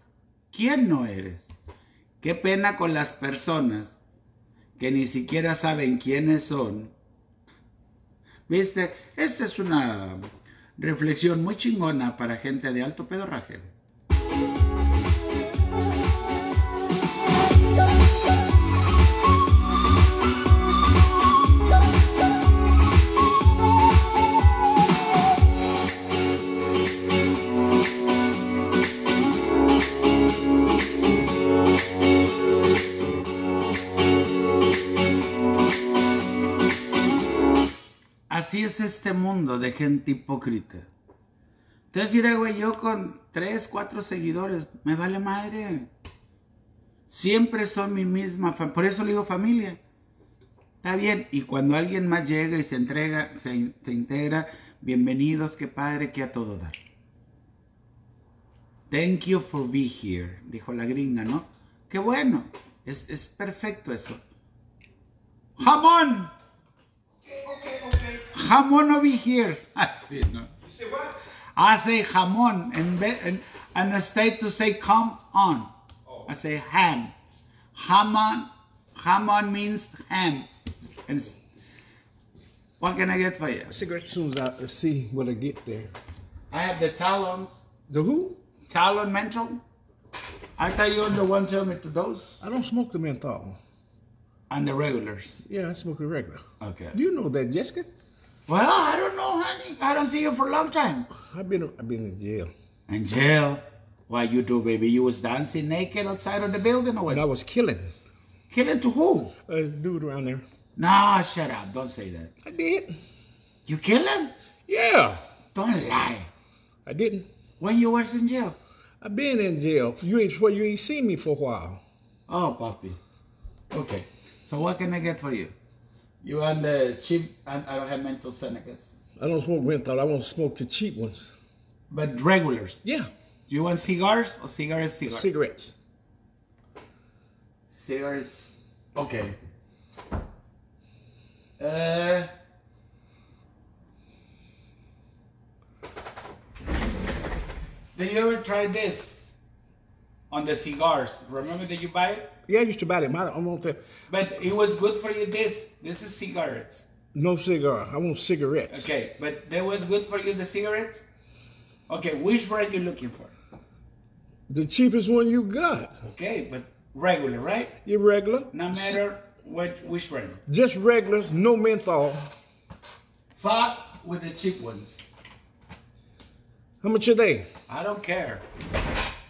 quién no eres. Qué pena con las personas que ni siquiera saben quiénes son. ¿Viste? Esta es una reflexión muy chingona para gente de alto pedorraje. Así es este mundo de gente hipócrita. Entonces diré, güey, yo con tres, cuatro seguidores, me vale madre. Siempre son mi misma. Por eso le digo familia. Está bien. Y cuando alguien más llega y se entrega, se, se integra, bienvenidos, qué padre, que a todo dar. Thank you for being here, dijo la gringa, ¿no? Qué bueno. Es, es perfecto eso. Jamón. Jamón over here. Así, ¿no? I say jamón and, be- and, and I stay to say come on. Oh. I say ham. Hamon, hamon means ham. And what can I get for you? Cigarette as soon as I see what I get there. I have the talons. The who? Talon mental. I thought you were the one tell me to those. I don't smoke the menthol. And the regulars. Yeah, I smoke the regular. Okay. Do you know that, Jessica? Well, I don't know, honey. I don't see you for a long time. I've been I've been in jail. In jail. What you do, baby? You was dancing naked outside of the building or what? And I was killing Killing to who? a dude around there. No, shut up. Don't say that. I did. You kill him? Yeah, Don't lie. I didn't. When you was in jail? I've been in jail. You ain't well, you ain't seen me for a while. Oh, papi. Okay. So what can I get for you? You want the cheap and I don't have mental Senecas. I don't smoke menthol. I want to smoke the cheap ones. But regulars. Yeah, You want cigars or cigars? Cigars. cigarettes. Cigars. Okay. Uh. Did you ever try this on the cigars? Remember that you buy it? Yeah, I used to buy them. I, want to, But it was good for you. This this is cigarettes. no cigar. I want cigarettes. Okay, but that was good for you. The cigarettes. Okay, which brand you looking for? The cheapest one you got. Okay, but regular, right? Your regular. No matter what, which brand. Just regulars, no menthol. Fuck with the cheap ones. How much are they? I don't care.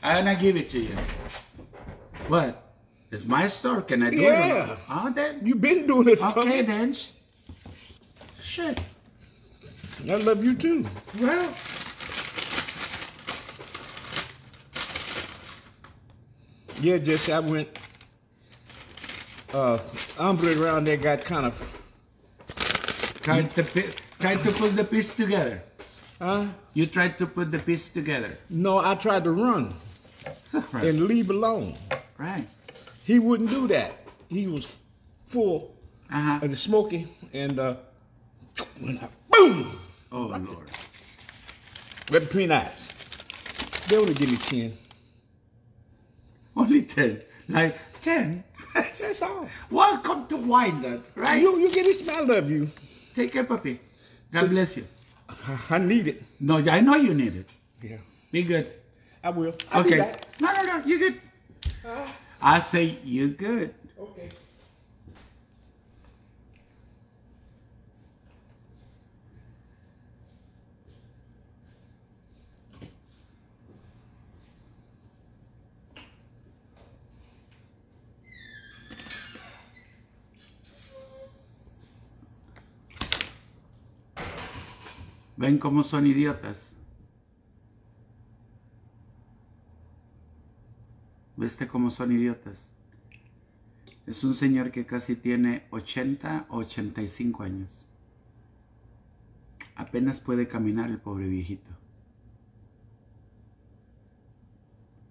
I'm give it to you. What? It's my store. Can I do it? Yeah. Oh, then. you been doing it for Okay, then. Shit. I love you too. Well. Yeah, Jesse, I went. Uh, hombre around there got kind of. Tried to, tried to put the piece together. Huh? You tried to put the piece together. No, I tried to run right. and leave alone. right. He wouldn't do that. He was full Uh-huh. of the smoky and uh, boom, Oh, Lord. right between eyes. They only give me ten. Only 10. Like 10. That's all. Welcome to Wyandotte, right? You, you get this. I love you. Take care, puppy. God So- bless you. I need it. No, I know you need it. Yeah, Be good. I will. I'll be okay. back. No, no, no. You good. I say you good. Okay. Ven cómo son idiotas. ¿Viste cómo son idiotas? Es un señor que casi tiene 80 o 85 años. Apenas puede caminar el pobre viejito.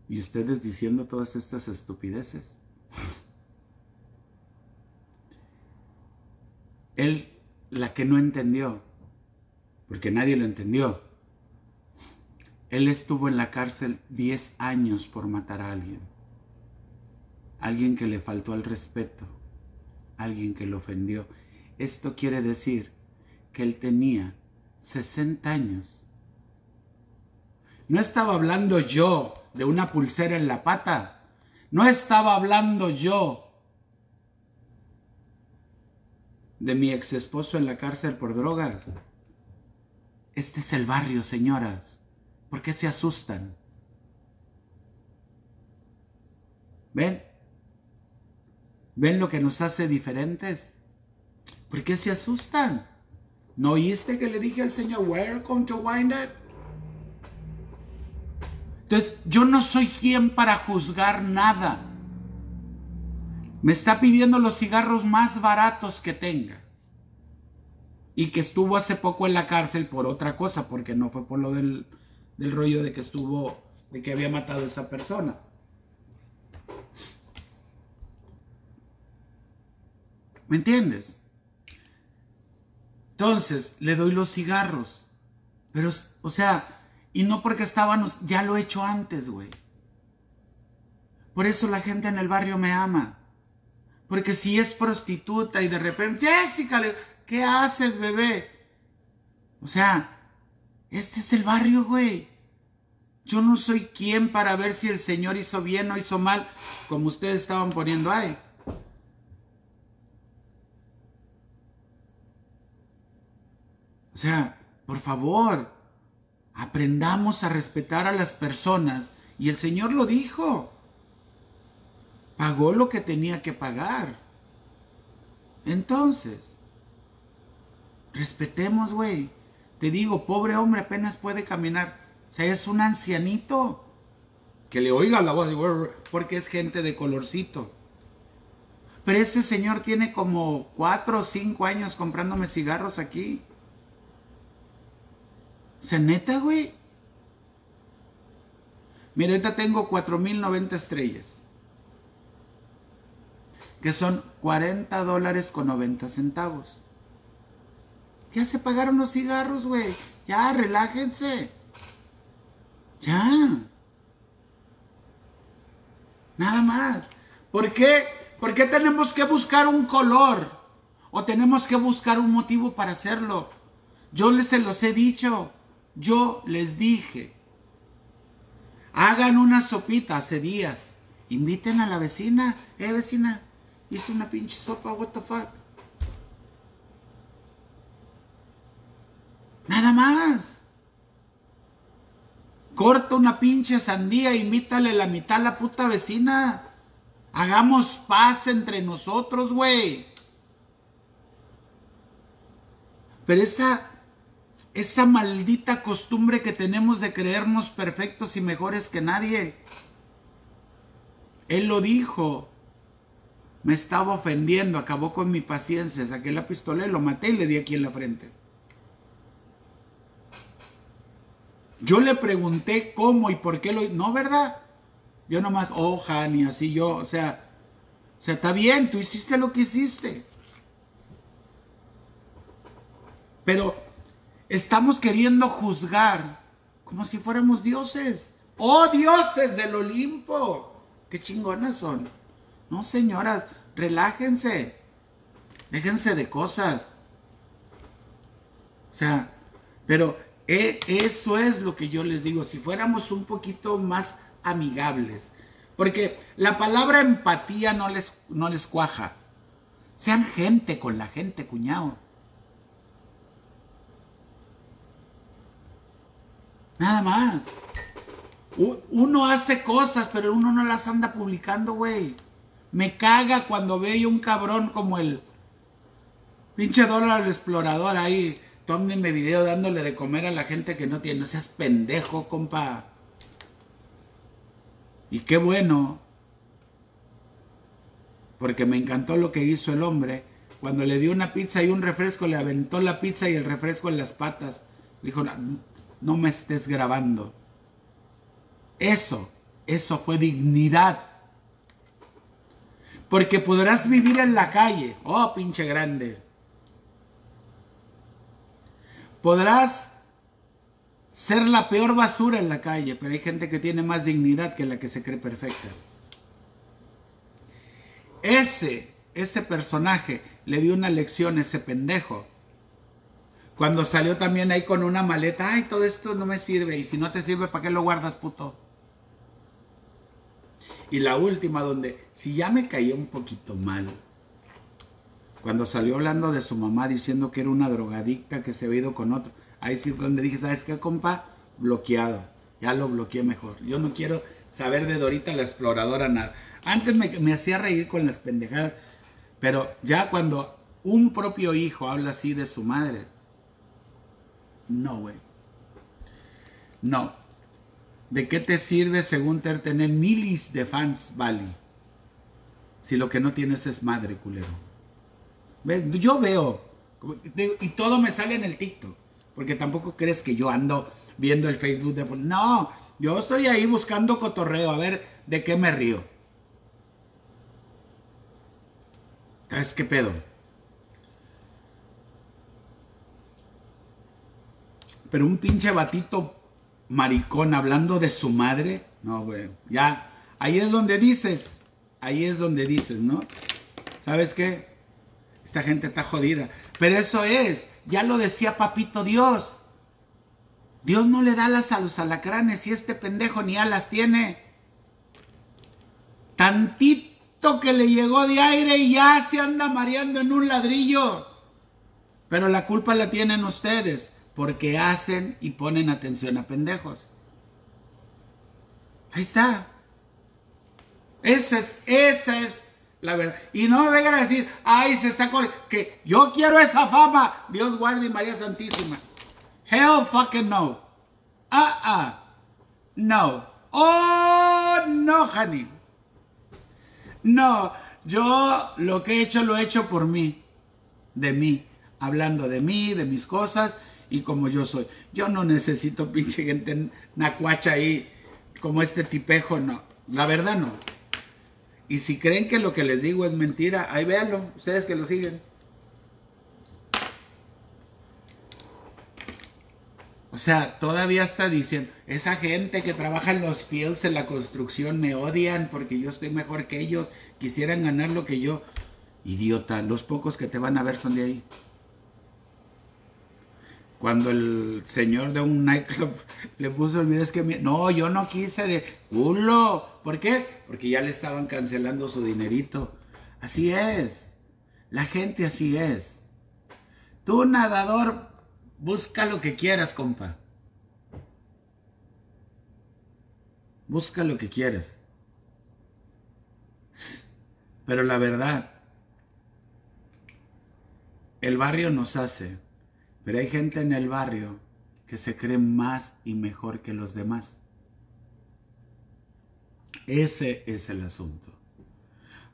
Y ustedes diciendo todas estas estupideces. Él, la que no entendió, porque nadie lo entendió. Él estuvo en la cárcel 10 años por matar a alguien. Alguien que le faltó al respeto. Alguien que lo ofendió. Esto quiere decir que él tenía 60 años. No estaba hablando yo de una pulsera en la pata. No estaba hablando yo de mi ex esposo en la cárcel por drogas. Este es el barrio, señoras. ¿Por qué se asustan? ¿Ven? ¿Ven lo que nos hace diferentes? ¿Por qué se asustan? ¿No oíste que le dije al Señor, welcome to Wyandotte? Entonces, yo no soy quien para juzgar nada. Me está pidiendo los cigarros más baratos que tenga. Y que estuvo hace poco en la cárcel por otra cosa, porque no fue por lo del, del rollo de que estuvo, de que había matado a esa persona. ¿Me entiendes? Entonces, le doy los cigarros. Pero, o sea, y no porque estábamos, ya lo he hecho antes, güey. Por eso la gente en el barrio me ama. Porque si es prostituta y de repente, Jessica, ¿qué haces, bebé? O sea, este es el barrio, güey. Yo no soy quien para ver si el Señor hizo bien o hizo mal, como ustedes estaban poniendo ahí. Sea, por favor, aprendamos a respetar a las personas. Y el Señor lo dijo. Pagó lo que tenía que pagar. Entonces, respetemos, güey. Te digo, pobre hombre apenas puede caminar. O sea, es un ancianito. Que le oiga la voz, porque es gente de colorcito. Pero ese señor tiene como cuatro o cinco años comprándome cigarros aquí. Sea, neta, güey. Mira, ahorita tengo 4090 estrellas. Que son 40 dólares con 90 centavos. Ya se pagaron los cigarros, güey. Ya, relájense. Ya. Nada más. ¿Por qué? ¿Por qué tenemos que buscar un color? ¿O tenemos que buscar un motivo para hacerlo? Yo les se los he dicho. Yo les dije. Hagan una sopita hace días. Inviten a la vecina. Eh, vecina, hice una pinche sopa, what the fuck. Nada más. Corta una pinche sandía, invítale la mitad a la puta vecina. Hagamos paz entre nosotros, güey. Pero esa, esa maldita costumbre que tenemos de creernos perfectos y mejores que nadie. Él lo dijo. Me estaba ofendiendo, acabó con mi paciencia. Saqué la pistola y lo maté y le di aquí en la frente. Yo le pregunté cómo y por qué lo... No, ¿verdad? Yo nomás, oh, Hani, así yo, o sea, o sea, está bien, tú hiciste lo que hiciste. Pero estamos queriendo juzgar como si fuéramos dioses. ¡Oh, dioses del Olimpo! ¡Qué chingonas son! No, señoras, relájense. Déjense de cosas. O sea, pero e, eso es lo que yo les digo. Si fuéramos un poquito más amigables. Porque la palabra empatía no les, no les cuaja. Sean gente con la gente, cuñado. Nada más. Uno hace cosas, pero uno no las anda publicando, güey. Me caga cuando veo un cabrón como el pinche dólar explorador ahí. Tómenme video dándole de comer a la gente que no tiene. No seas pendejo, compa. Y qué bueno, porque me encantó lo que hizo el hombre. Cuando le dio una pizza y un refresco, le aventó la pizza y el refresco en las patas. Dijo, no, me estés grabando. Eso, eso fue dignidad. Porque podrás vivir en la calle. Oh, pinche grande. Podrás ser la peor basura en la calle, pero hay gente que tiene más dignidad que la que se cree perfecta. Ese, ese personaje le dio una lección a ese pendejo. Cuando salió también ahí con una maleta, ay, todo esto no me sirve, y si no te sirve, ¿para qué lo guardas, puto? Y la última, donde si ya me caía un poquito mal, cuando salió hablando de su mamá diciendo que era una drogadicta que se había ido con otro, Ahí sí donde dije, ¿sabes qué, compa? Bloqueado. Ya lo bloqueé mejor. Yo no quiero saber de Dorita la exploradora nada. Antes me, hacía reír con las pendejadas. Pero ya cuando un propio hijo habla así de su madre. No, güey. No. ¿De qué te sirve según tener milis de fans, Vali? Si lo que no tienes es madre, culero. ¿Ves? Yo veo. Y todo me sale en el TikTok. Porque tampoco crees que yo ando viendo el Facebook de... No, yo estoy ahí buscando cotorreo, a ver de qué me río. ¿Sabes qué pedo? Pero un pinche batito maricón hablando de su madre, no, güey. Ya, ahí es donde dices, ahí es donde dices, ¿no? ¿Sabes qué? Esta gente está jodida. Pero eso es, ya lo decía papito Dios. Dios no le da alas a los alacranes y este pendejo ni alas tiene. Tantito que le llegó de aire y ya se anda mareando en un ladrillo. Pero la culpa la tienen ustedes porque hacen y ponen atención a pendejos. Ahí está. Esa es, esa es la verdad. Y no me vengan a decir, ay, se está con... que yo quiero esa fama. Dios guarde María Santísima. Hell fucking no. Ah, ah. No. Oh, no, honey. No, yo lo que he hecho lo he hecho por mí. De mí. Hablando de mí, de mis cosas y como yo soy. Yo no necesito pinche gente nacuacha ahí como este tipejo, no. La verdad no. Y si creen que lo que les digo es mentira, ahí véanlo, ustedes que lo siguen. O sea, todavía está diciendo, esa gente que trabaja en los fields en la construcción me odian porque yo estoy mejor que ellos, quisieran ganar lo que yo. Idiota, los pocos que te van a ver son de ahí. Cuando el señor de un nightclub le puso el video, es que no, yo no quise de culo. ¿Por qué? Porque ya le estaban cancelando su dinerito. Así es. La gente así es. Tú, nadador, busca lo que quieras, compa. Busca lo que quieras. Pero la verdad, el barrio nos hace, pero hay gente en el barrio que se cree más y mejor que los demás. Ese es el asunto.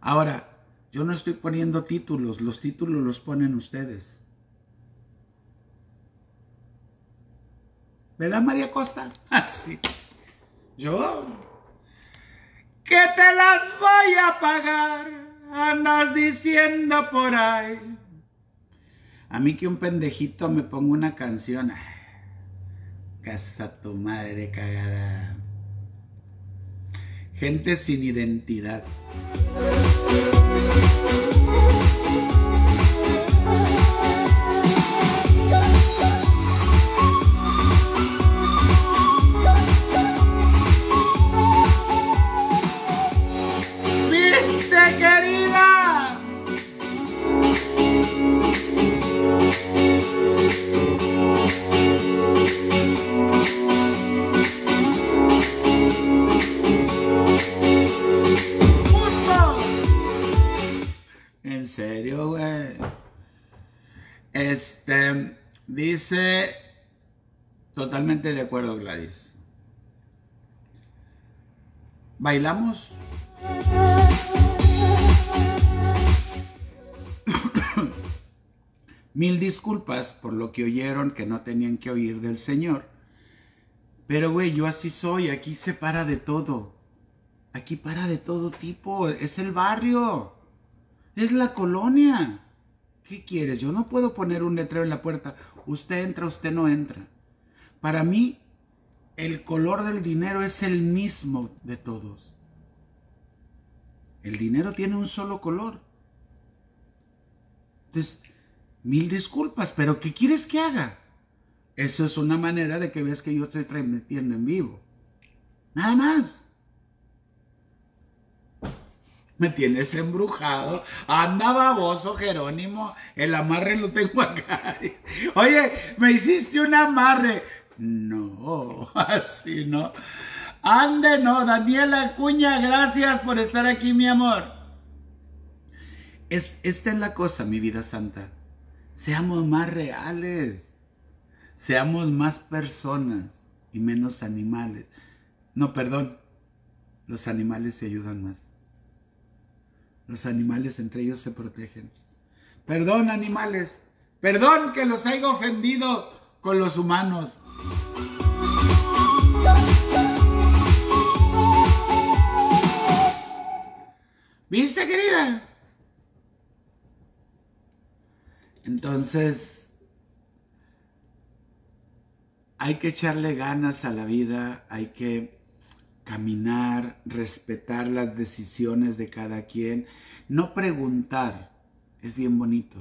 Ahora, yo no estoy poniendo títulos, los títulos los ponen ustedes. ¿Verdad, María Costa? Así. Yo. Que te las voy a pagar, andas diciendo por ahí. A mí que un pendejito me ponga una canción. ay, Casa tu madre cagada. Gente sin identidad. Serio, güey. Este, dice, totalmente de acuerdo, Gladys. ¿Bailamos? Mil disculpas por lo que oyeron que no tenían que oír del Señor. Pero, güey, yo así soy. Aquí se para de todo. Aquí para de todo tipo. Es el barrio. Es la colonia. ¿Qué quieres? Yo no puedo poner un letrero en la puerta. Usted entra, usted no entra. Para mí, el color del dinero es el mismo de todos. El dinero tiene un solo color. Entonces, mil disculpas, pero ¿qué quieres que haga? Eso es una manera de que veas que yo estoy transmitiendo en vivo. Nada más. Me tienes embrujado. Anda baboso, Jerónimo. El amarre lo tengo acá. Oye, me hiciste un amarre. No, así no. Ande, no. Daniela Acuña, gracias por estar aquí, mi amor. Es, esta es la cosa, mi vida santa. Seamos más reales. Seamos más personas y menos animales. No, perdón. Los animales se ayudan más. Los animales entre ellos se protegen. Perdón, animales. Perdón que los haya ofendido con los humanos. ¿Viste, querida? Entonces, hay que echarle ganas a la vida, hay que caminar, respetar las decisiones de cada quien, no preguntar, es bien bonito.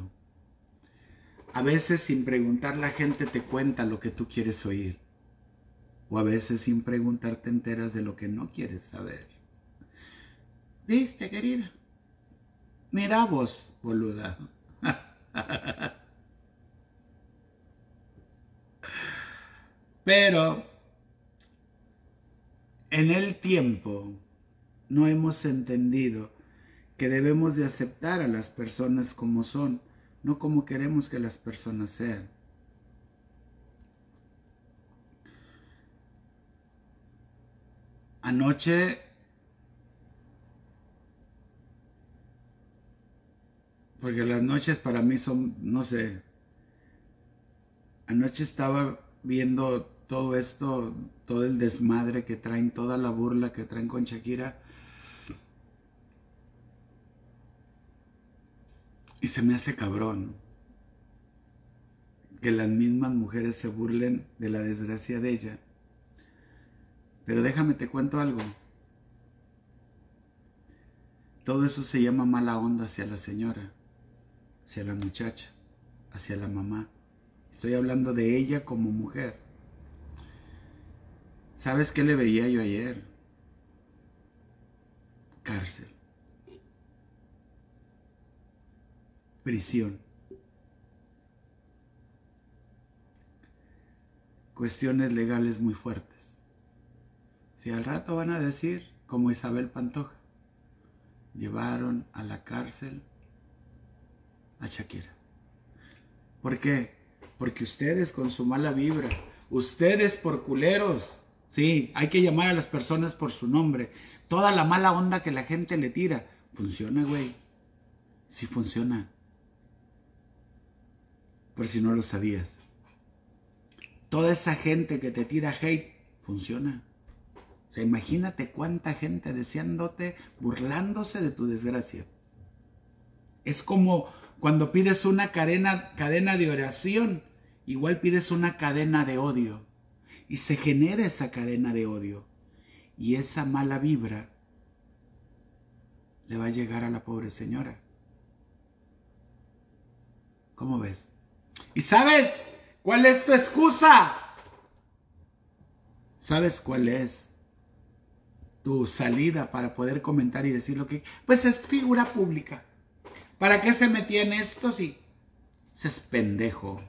A veces sin preguntar la gente te cuenta lo que tú quieres oír. O a veces sin preguntar te enteras de lo que no quieres saber. ¿Viste, querida? Mira vos, boluda. Pero en el tiempo no hemos entendido que debemos de aceptar a las personas como son, no como queremos que las personas sean. Anoche porque las noches para mí son, no sé, anoche estaba viendo todo esto, todo el desmadre que traen, toda la burla que traen con Shakira. Y se me hace cabrón que las mismas mujeres se burlen de la desgracia de ella. Pero déjame te cuento algo. Todo eso se llama mala onda hacia la señora, hacia la muchacha, hacia la mamá. Estoy hablando de ella como mujer. ¿Sabes qué le veía yo ayer? Cárcel. Prisión. Cuestiones legales muy fuertes. Si al rato van a decir, como Isabel Pantoja, llevaron a la cárcel a Shakira. ¿Por qué? Porque ustedes con su mala vibra, ustedes por culeros, sí, hay que llamar a las personas por su nombre. Toda la mala onda que la gente le tira, funciona, güey. Sí funciona. Por si no lo sabías. Toda esa gente que te tira hate, funciona. O sea, imagínate cuánta gente deseándote, burlándose de tu desgracia. Es como cuando pides una cadena, cadena de oración, igual pides una cadena de odio. Y se genera esa cadena de odio. Y esa mala vibra le va a llegar a la pobre señora. ¿Cómo ves? ¿Y sabes cuál es tu excusa? ¿Sabes cuál es tu salida para poder comentar y decir lo que... Pues es figura pública. ¿Para qué se metía en esto si se es pendejo?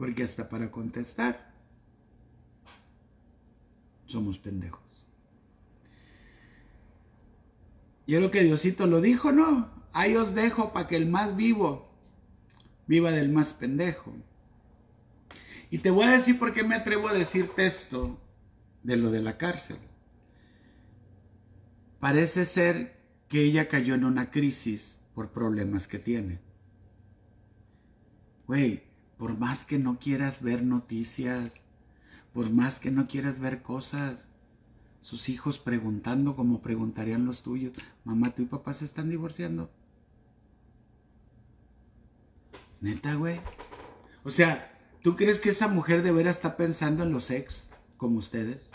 Porque hasta para contestar somos pendejos. Y es lo que Diosito lo dijo, ¿no? Ahí os dejo para que el más vivo viva del más pendejo. Y te voy a decir por qué me atrevo a decirte esto de lo de la cárcel. Parece ser que ella cayó en una crisis por problemas que tiene. Güey, por más que no quieras ver noticias, por más que no quieras ver cosas, sus hijos preguntando como preguntarían los tuyos, mamá, ¿tú y papá se están divorciando? Neta, güey. O sea, ¿tú crees que esa mujer de veras está pensando en los ex como ustedes?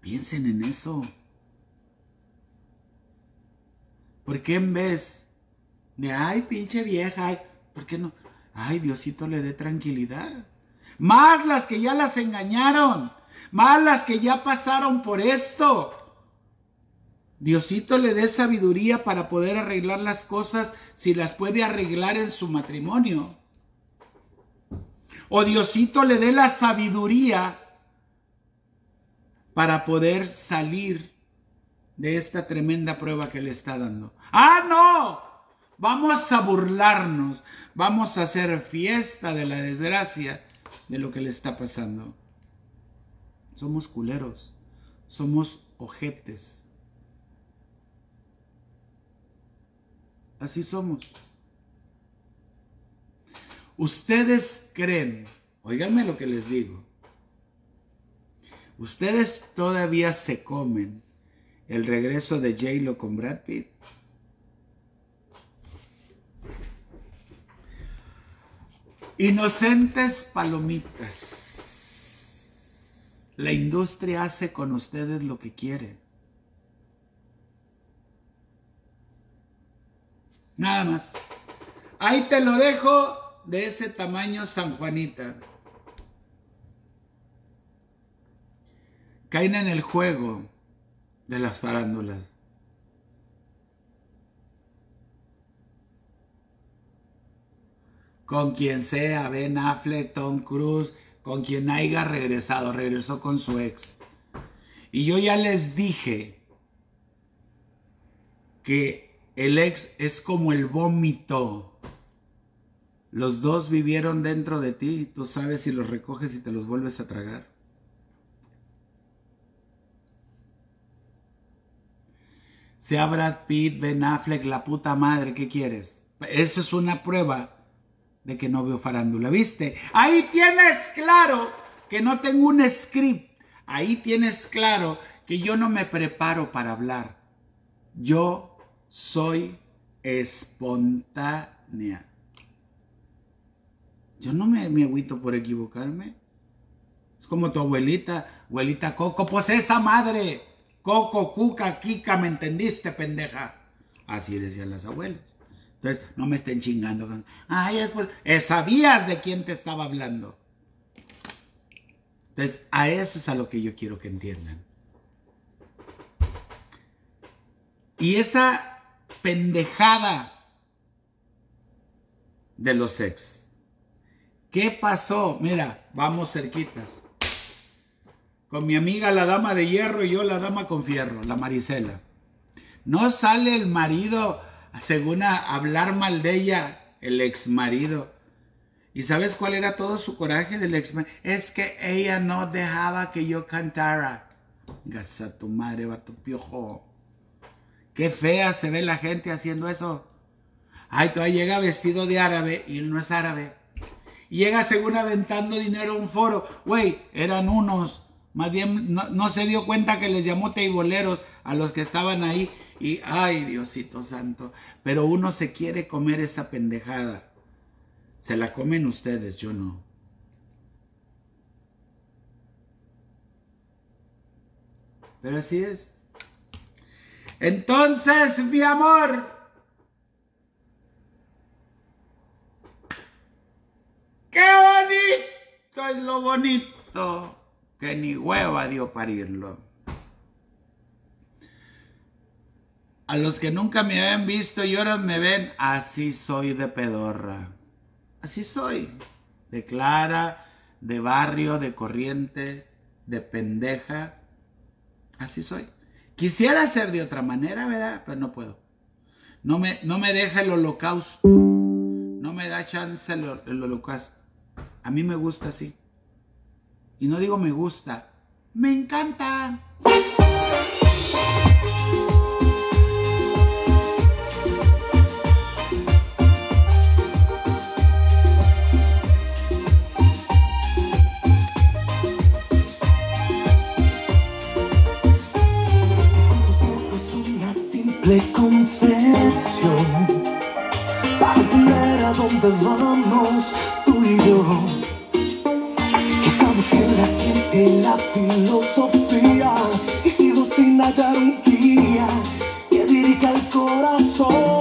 Piensen en eso. ¿Por qué en vez de, ay, pinche vieja, ay, ¿por qué no? Ay, Diosito le dé tranquilidad. Más las que ya las engañaron, más las que ya pasaron por esto. Diosito le dé sabiduría para poder arreglar las cosas si las puede arreglar en su matrimonio. O Diosito le dé la sabiduría para poder salir de esta tremenda prueba que le está dando. ¡Ah, no! Vamos a burlarnos, vamos a hacer fiesta de la desgracia de lo que le está pasando. Somos culeros, somos ojetes. Así somos. Ustedes creen, oíganme lo que les digo, ¿Ustedes todavía se comen el regreso de J-Lo con Brad Pitt? Inocentes palomitas. La industria hace con ustedes lo que quiere. Nada más. Ahí te lo dejo de ese tamaño San Juanita. caen en el juego de las farándulas. Con quien sea, Ben Affleck, Tom Cruise, con quien haya regresado, regresó con su ex. Y yo ya les dije que el ex es como el vómito. Los dos vivieron dentro de ti, tú sabes si los recoges y te los vuelves a tragar. sea Brad Pitt, Ben Affleck, la puta madre, ¿qué quieres? Esa es una prueba de que no veo farándula, ¿viste? Ahí tienes claro que no tengo un script. Ahí tienes claro que yo no me preparo para hablar. Yo soy espontánea. Yo no me, me agüito por equivocarme. Es como tu abuelita, abuelita Coco, pues esa madre. Coco, cuca, kika, ¿me entendiste, pendeja? Así decían las abuelas. Entonces, no me estén chingando. Ay, es por... eh, sabías de quién te estaba hablando. Entonces, a eso es a lo que yo quiero que entiendan. Y esa pendejada de los ex. ¿Qué pasó? Mira, vamos cerquitas. Con mi amiga la dama de hierro y yo la dama con fierro, la Marisela. No sale el marido, según a hablar mal de ella, el ex marido. ¿Y sabes cuál era todo su coraje del ex marido? Es que ella no dejaba que yo cantara. Gasa tu madre, va tu piojo. Qué fea se ve la gente haciendo eso. Ay, todavía llega vestido de árabe y él no es árabe. Y llega según aventando dinero a un foro. Güey, eran unos. Más bien no, no se dio cuenta que les llamó teiboleros a los que estaban ahí. Y, ay, Diosito Santo. Pero uno se quiere comer esa pendejada. Se la comen ustedes, yo no. Pero así es. Entonces, mi amor, ¡Qué bonito es lo bonito! Que ni hueva dio parirlo. A los que nunca me habían visto y ahora me ven, así soy de pedorra. Así soy. De clara, de barrio, de corriente, de pendeja. Así soy. Quisiera ser de otra manera, ¿verdad? Pero no puedo. No me, no me deja el holocausto. No me da chance el, el holocausto. A mí me gusta así. Y no digo me gusta, me encanta. Simple confesión para entender a dónde vamos tú y yo. Estamos en la ciencia y la filosofía y sigo sin hallar un guía que dirija el corazón.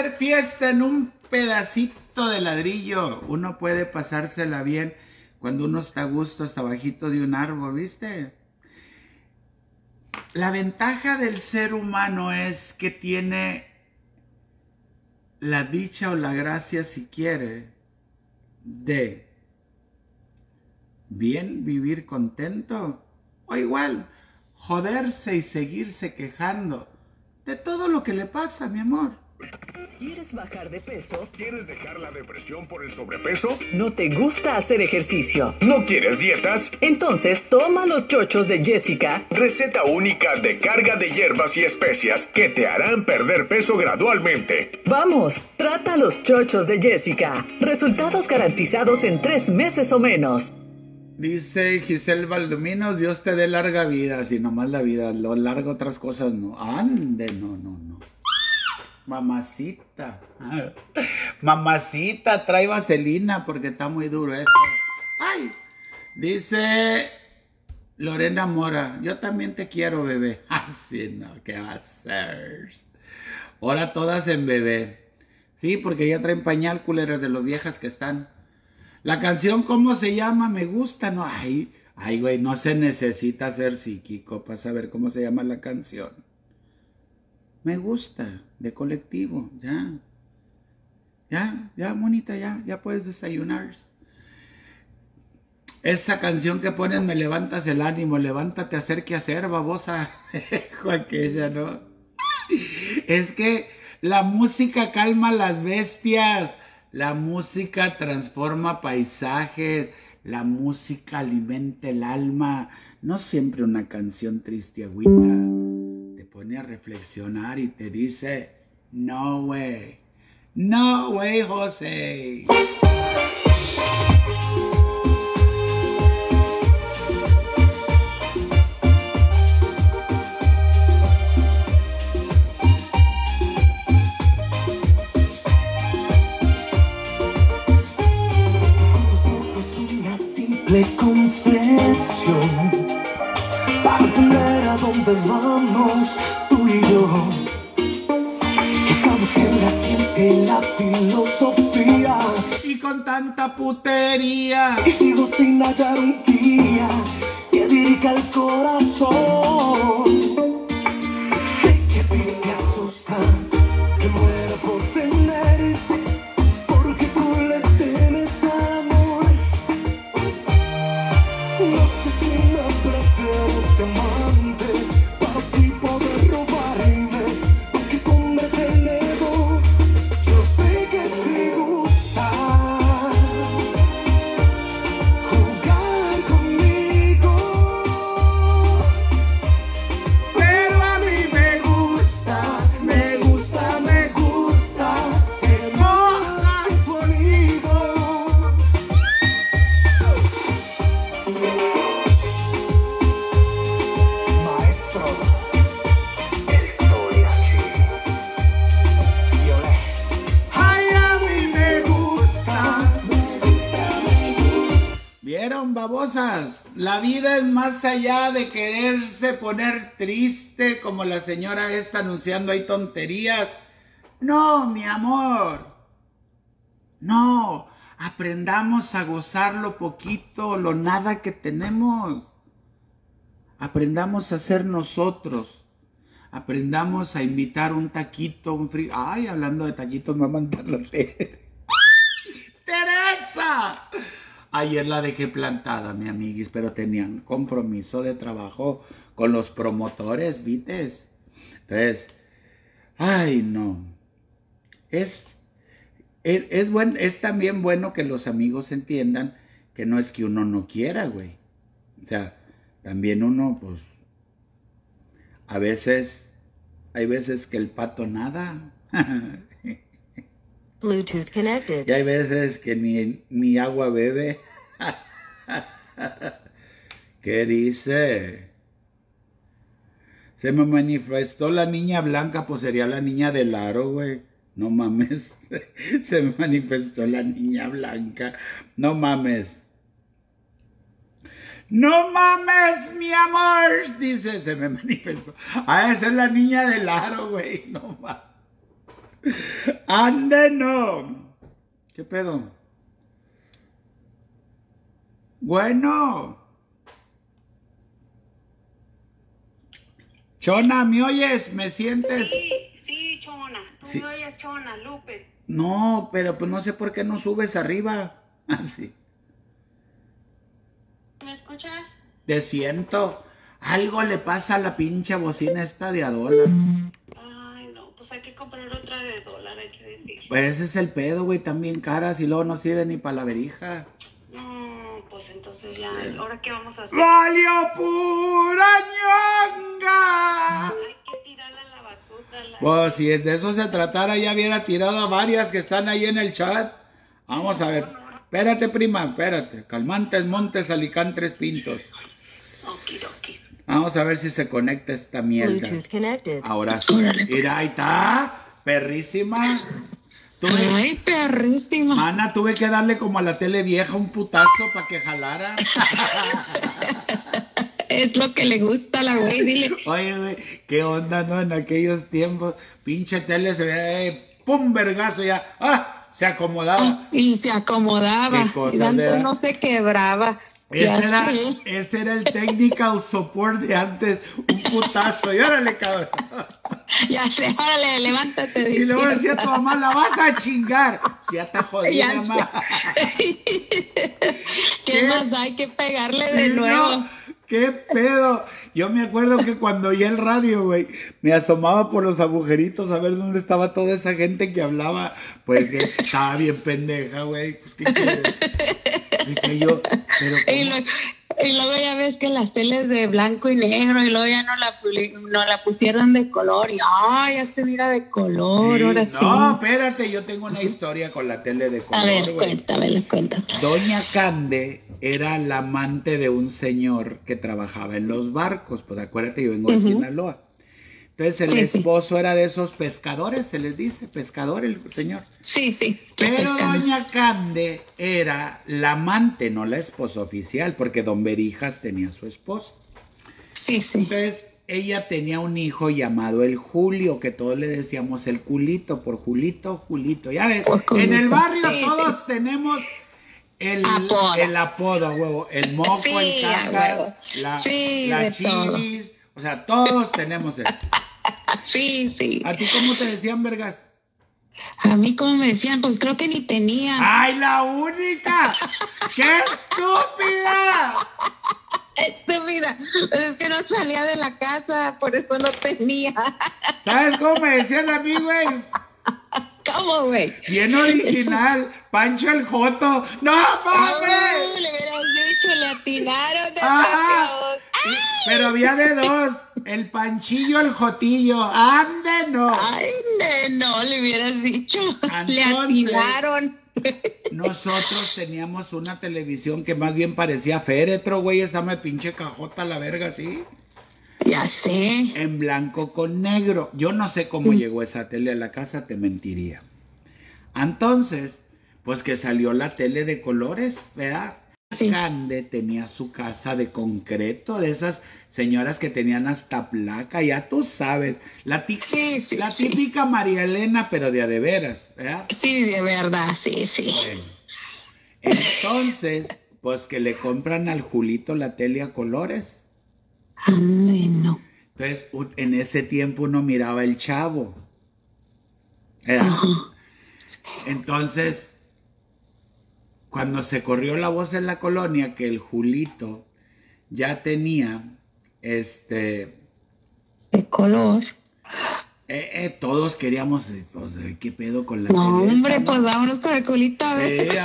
Hacer fiesta en un pedacito de ladrillo. Uno puede pasársela bien cuando uno está a gusto hasta bajito de un árbol, ¿viste? La ventaja del ser humano es que tiene la dicha o la gracia, si quiere, de bien vivir contento o igual joderse y seguirse quejando de todo lo que le pasa, mi amor. ¿Quieres bajar de peso? ¿Quieres dejar la depresión por el sobrepeso? ¿No te gusta hacer ejercicio? ¿No quieres dietas? Entonces toma los chochos de Jessica Receta única de carga de hierbas y especias que te harán perder peso gradualmente. Vamos, trata los chochos de Jessica. Resultados garantizados en tres meses o menos. Dice Giselle Valdomino, Dios te dé larga vida, si nomás la vida, lo largo otras cosas no. Ande, no, no, no. Mamacita. Mamacita, trae vaselina porque está muy duro esto. Ay. Dice Lorena Mora, yo también te quiero, bebé. Así no, ¿qué va a ser? Ahora todas en bebé. Sí, porque ya traen pañal culeras de los viejas que están. La canción, ¿cómo se llama? Me gusta, ¿no? Ay, ay, güey, no se necesita ser psíquico para saber cómo se llama la canción. Me gusta, de colectivo, ya. Ya, ya, monita, ya, ya puedes desayunar. Esa canción que ponen me levantas el ánimo, levántate a hacer que hacer, babosa. Juan que ella, ¿no? Es que la música calma las bestias, la música transforma paisajes, la música alimenta el alma. No siempre una canción triste agüita te pone a reflexionar y te dice, no way, no way, José. Dónde vamos tú y yo. Que estamos en la ciencia y la filosofía Y con tanta putería. y sigo sin hallar un día que dirija el corazón. Vida es más allá de quererse poner triste como la señora está anunciando ahí tonterías. No, mi amor. No, aprendamos a gozar lo poquito, lo nada que tenemos. Aprendamos a ser nosotros. Aprendamos a invitar un taquito, un frío. Ay, hablando de taquitos, me va a mandar la. ¡Teresa! Ayer la dejé plantada, mi amiguis, pero tenían compromiso de trabajo con los promotores, ¿vites? Entonces, ay, no. Es, es, es, buen- es también bueno que los amigos entiendan que no es que uno no quiera, güey. O sea, también uno, pues, a veces, hay veces que el pato nada. Bluetooth Y connected. hay veces que ni, ni agua bebe. ¿Qué dice? Se me manifestó la niña blanca, pues sería la niña del aro, güey. No mames. Se me manifestó la niña blanca. No mames. No mames, mi amor. Dice, se me manifestó. Ah, esa es la niña del aro, güey. No mames. Ande no. ¿Qué pedo? Bueno. Chona, ¿me oyes? ¿Me sientes? Sí, sí, Chona. Tú Sí. me oyes, Chona, Lupe. No, pero pues no sé por qué no subes arriba. Así. ¿Me escuchas? Te siento. Algo le pasa a la pinche bocina esta de a dólar. Ay, no, pues hay que comprar otra hay que decir. Pues ese es el pedo, güey. También caras y luego no sirve ni para la verija. No, pues entonces ya, ¿ahora qué vamos a hacer? ¡Valió pura ñonga! Hay que tirarla a la basura. La... Pues si es de eso se tratara, ya hubiera tirado a varias que están ahí en el chat. Vamos a ver. Espérate, prima, espérate. Calmantes, Montes, Alicantes, Pintos. Okidoki. Vamos a ver si se conecta esta mierda. Ahora sí. Mira, ahí está. Perrísima. Tuve, Ay, perrísima. Ana, tuve que darle como a la tele vieja un putazo para que jalara. Es lo que le gusta a la güey, dile. Oye, güey, qué onda, ¿no? En aquellos tiempos, pinche tele se veía, eh, pum, vergazo ya, ah, se acomodaba. Y se acomodaba. Cosa, y tanto no se quebraba. Ese era, ese era el technical support de antes, un putazo, y órale, cabrón. Ya sé, órale, levántate. Y luego decía tu mamá, la vas a chingar. Si ya está jodida, mamá. ¿Qué, ¿Qué? más? Hay que pegarle de Sí, nuevo. no, ¿Qué pedo? Yo me acuerdo que cuando oía el radio, güey, me asomaba por los agujeritos a ver dónde estaba toda esa gente que hablaba. Pues que estaba bien pendeja, güey. Pues qué? Dice yo, pero Y, ¿cómo? lo- y luego ya ves que las teles de blanco y negro y luego ya no la, no la pusieron de color y ¡ay! ya se mira de color, Sí, ahora no, sí. espérate, yo tengo una historia con la tele de color, A ver, güey. cuéntamela, cuéntame. Doña Cande era la amante de un señor que trabajaba en los barcos. Pues acuérdate, yo vengo de Ujú. Sinaloa. Entonces el Sí, sí. esposo era de esos pescadores, se les dice, pescador el señor. Sí, sí. Pero pescado. Doña Cande era la amante, no la esposa oficial, porque Don Berijas tenía su esposa. Sí, sí. Entonces ella tenía un hijo llamado el Julio, que todos le decíamos el culito, por Julito, Julito. Ya ves, en el barrio Sí, todos tenemos el Apodos. el apodo, huevo. El moco, el huevo. la, la todo. O sea, todos tenemos eso. Sí, sí. ¿A ti cómo te decían, vergas? A mí, como me decían, pues creo que ni tenía. ¡Ay, la única! ¡Qué estúpida! Estúpida. Pues es que no salía de la casa, por eso no tenía. ¿Sabes cómo me decían a mí, güey? ¿Cómo, güey? Bien original. Pancho el Joto. ¡No mames! le hubieras dicho, le atinaron de Pero había de dos. El Panchillo, el Jotillo. ¡Ande, no! Ay, ne- no, le hubieras dicho. le Entonces- atinaron. Nosotros teníamos una televisión que más bien parecía féretro, güey. Esa me pinche cajota la verga, así. Ya sé. En blanco con negro. Yo no sé cómo llegó esa tele a la casa, te mentiría. Entonces, pues que salió la tele de colores, ¿verdad? Sí. Cande tenía su casa de concreto, de esas señoras que tenían hasta placa, ya tú sabes, la, ti- Sí, sí, la típica María Elena, pero de a de veras, ¿verdad? Sí, de verdad, sí, sí. Bueno, entonces, pues que le compran al Julito la tele a colores. Ande, no. Entonces, en ese tiempo uno miraba el chavo. Entonces, cuando se corrió la voz en la colonia que el Julito ya tenía, este, De color. eh, eh, todos queríamos, eh, pues, eh, ¿qué pedo con la No, hombre, no? pues vámonos con el culito a ver. Sí,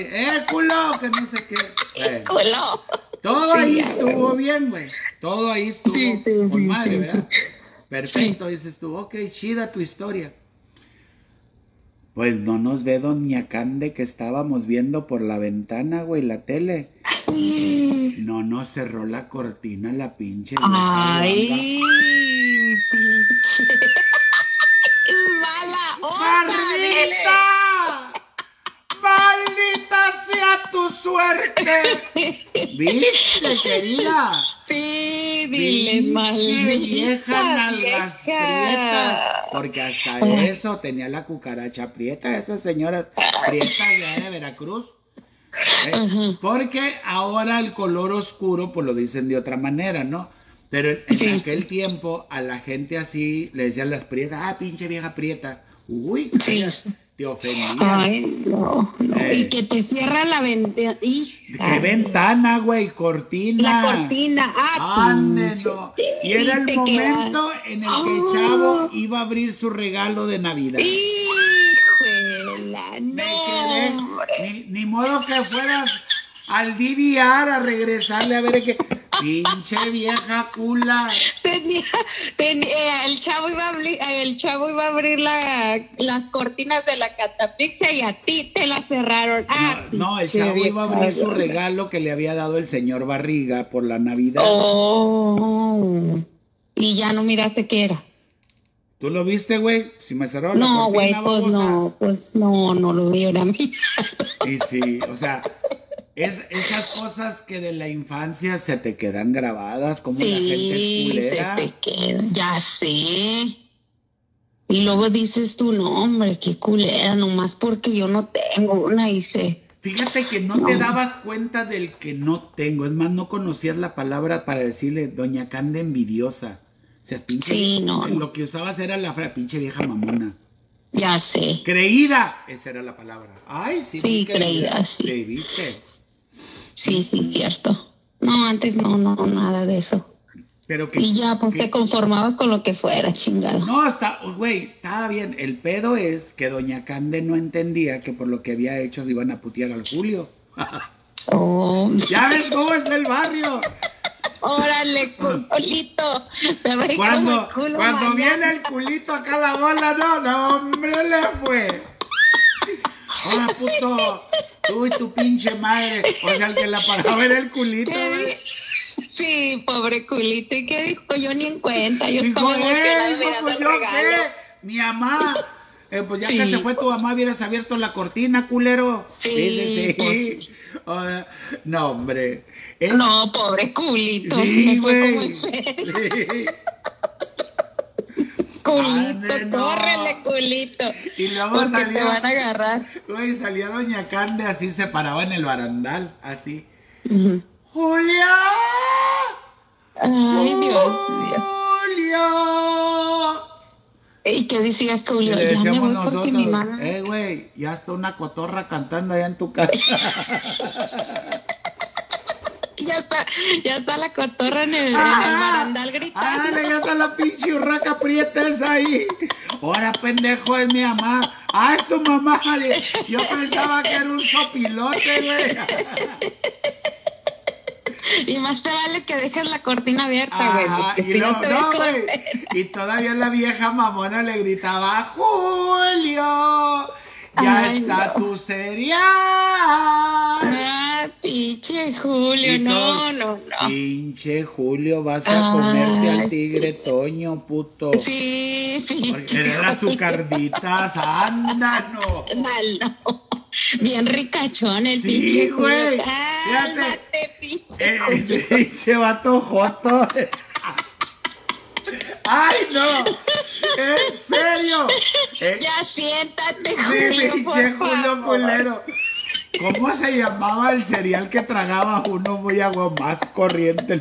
¡Eh, culo! Que no sé qué. Bueno, Culo. todo Sí, ahí estuvo bien, güey. Todo ahí estuvo Sí, sí, con sí, madre, sí, ¿verdad? Perfecto, dices tú, ok, chida tu historia. Pues no nos ve Doña Cande que estábamos viendo por la ventana, güey, la tele. No nos cerró la cortina la pinche. Ay, pinche. Mala onda. ¡Maldita! ¡Maldita sea tu suerte! ¿Viste, querida? Sí, dile, maldita vieja vieja. Porque hasta eso tenía la cucaracha prieta, esas señoras prietas de Veracruz. ¿eh? Ajá. Porque ahora el color oscuro, pues lo dicen de otra manera, ¿no? Pero en, en Sí, aquel tiempo a la gente así le decían las prietas, ah, pinche vieja prieta. Uy, Sí. Te ofendía. Ay, no, no. Eh. Y que te cierra la ventana. ¿Qué ventana, güey? Cortina. La cortina. Ah, Ande, no. Y era el momento quedas- en el que Ah. Chavo iba a abrir su regalo de Navidad. Híjole, no. quedé, ni, ni modo que fueras al DVR a regresarle a ver que pinche vieja cula. Tenía, tenía- el chavo iba a abrir, el chavo iba a abrir la, las cortinas de la catafixia y a ti te la cerraron. Ah, No, el pinche chavo iba a abrir su regalo que le había dado el señor Barriga por la Navidad. Oh. Y ya no miraste qué era. ¿Tú lo viste, güey? Si me cerró la No, güey, pues babosa. no, pues no, no lo hubiera mirado. Y sí, o sea, Es, esas cosas que de la infancia se te quedan grabadas, como la gente es se culera. te queda, ya sé. Y luego dices tu nombre, qué culera, nomás porque yo no tengo una y se... Fíjate que no, te dabas cuenta del que no tengo. Es más, no conocías la palabra para decirle Doña Cande envidiosa. O sea, pinche. Sí, no. Lo que usabas era la frase, pinche vieja mamona. Ya sé. Creída, esa era la palabra. Ay, sí. Sí, creída, sí. ¿Te viste? Sí, sí, cierto. No, antes no, no, nada de eso. Pero que. Y ya, pues que- te conformabas con lo que fuera, chingada. No, está, güey, estaba bien. El pedo es que Doña Cande no entendía que por lo que había hecho se iban a putear al Julio. Oh, ya ves cómo es el barrio. órale, culito. Te Cuando, culo cuando mañana. viene el culito acá a la bola, no, no, hombre, le fue. Ah, puto, tú y tu pinche madre. O sea, el que la paraba era el culito, ¿Qué güey. di- Sí, pobre culito. ¿Y qué dijo? Yo ni en cuenta. Yo Dijo, estaba emocionada "Eh, mirando pues el yo regalo. qué, mi mamá. Eh, pues ya que Sí. se fue tu mamá, hubieras abierto la cortina, culero. Sí, pues. Ah, no, hombre. Es- No, pobre culito. Sí, Me fue como güey. Culito, Ande, no. córrele, culito. Y luego Porque salía- te van a agarrar. Güey, salía Doña Cande así, se paraba en el barandal, así. Ujú. ¡Julia! Ay, Dios mío. ¡Julia! ¿Y qué decía Y Julio? le Ya me voy porque nosotros, mi mamá. eh, güey, ya está una cotorra cantando allá en tu casa. Ya está, ya está la cotorra en el, en el Ah, barandal gritando. Ah, ya está la pinche urraca prieta esa ahí. Ahora, pendejo, es mi mamá. Ah, es tu mamá. Yo pensaba que era un sopilote, güey. Y más te vale que dejes la cortina abierta, y si no no, güey. Y todavía la vieja mamona le gritaba, Julio, ya Ay, está no. tu cereal. Ah, pinche Julio, no, no, no. Pinche Julio, vas a comerte al tigre Toño, puto. Sí, Porque pinche eran las Julio. azucarditas, anda, no. Malo. Bien ricachón el Sí, pinche Julio. güey. Cálmate, pinche Julio. Ese pinche vato joto. Ay, no. En serio. Eh, Ya siéntate, Sí, Julio, por pinche Julio favor. culero. ¿Cómo se llamaba el cereal que tragaba uno muy agua más corriente? El?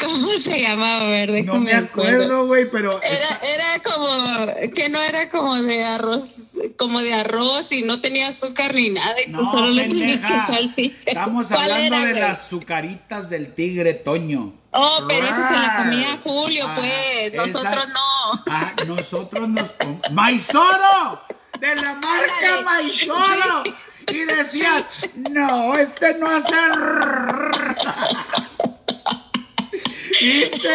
¿Cómo se llamaba? A ver, déjame No me acuerdo, güey, pero Era, era como, que no era como de arroz, como de arroz y no tenía azúcar ni nada y no, pues solo le tenías que echar el pinche. Estamos ¿Cuál hablando era, de las azucaritas del tigre Toño. Oh, pero eso se la comía Julio, Ah, pues, esa- nosotros no. Ah, nosotros nos com- ¡Maizoro! De la marca. Maizoro. Y decías, no, este no hace. rrrr". ¿Viste?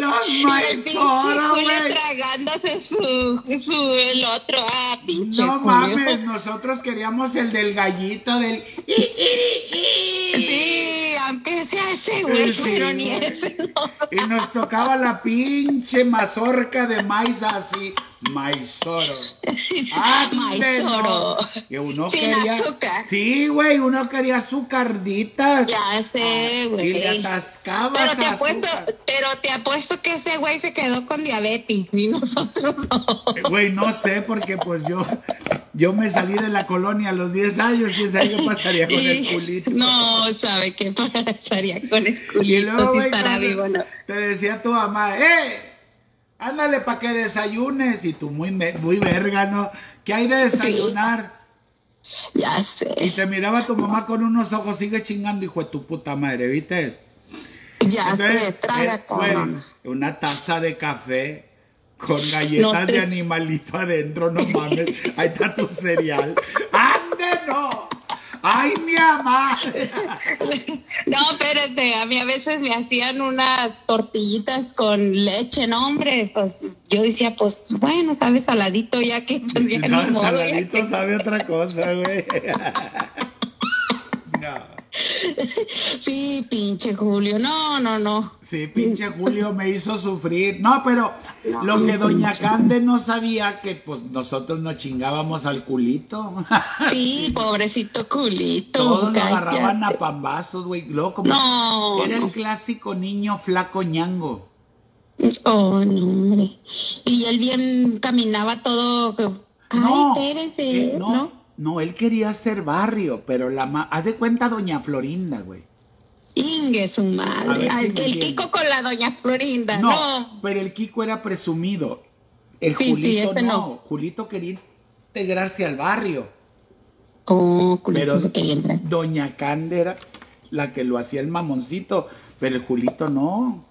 Los Y el pinche Maizoro, Julio güey. tragándose su, su, el otro, ah, pinche No mames, nosotros queríamos el del gallito del. Sí, aunque sea ese güey, Sí, pero ni ese no. Y nos tocaba la pinche mazorca de maíz así, maizoro. Ande, Maizoro. Que uno Sin quería. azúcar. Sí, güey, uno quería azucarditas. Ya sé, güey. Y le atascabas Pero te apuesto, pero te apuesto que ese güey se quedó con diabetes y nosotros no. Eh, Güey, no sé, porque pues yo, yo me salí de la colonia a los 10 años, quién sabe qué pasaría con Y-. No, sabe qué pasaría con el Y culito luego, si estará vivo no. te decía tu mamá, ¡eh! Ándale para que desayunes. Y tú muy, muy verga, ¿no? ¿Qué hay de desayunar? Ya Y sé, te miraba tu mamá con unos ojos, sigue chingando, hijo de tu puta madre, ¿viste? ya Entonces, sé, traga todo. güey, una taza de café con galletas No te- de animalito adentro, no mames. Ahí está tu cereal. ¡Ande, no! ¡Ay, mi mamá! No, espérate, a mí a veces me hacían unas tortillitas con leche, no, hombre, pues yo decía, pues bueno, sabe saladito, ya que pues ya No, ni modo, ya saladito que- sabe otra cosa, güey. No. Sí, pinche Julio. No, no, no. Sí, pinche Julio me hizo sufrir. No, pero lo que Doña Cande no sabía que pues nosotros nos chingábamos al culito. Sí, pobrecito culito. Todos cállate. agarraban a pambazos, güey. Luego como No, era el clásico niño flaco ñango. Oh, no, hombre. Y él bien caminaba todo. Ay, No, espérense, eh, ¿no? no, no, él quería ser barrio, pero la ma... Haz de cuenta Doña Florinda, güey. Ingue su madre. si el. Kiko con la doña Florinda. No, No. pero el Kiko era presumido. El Sí, sí, Julito este no. no. Julito quería integrarse al barrio. Oh, culito Pero se quería entrar. Doña Cande era la que lo hacía el mamoncito, pero el Julito no.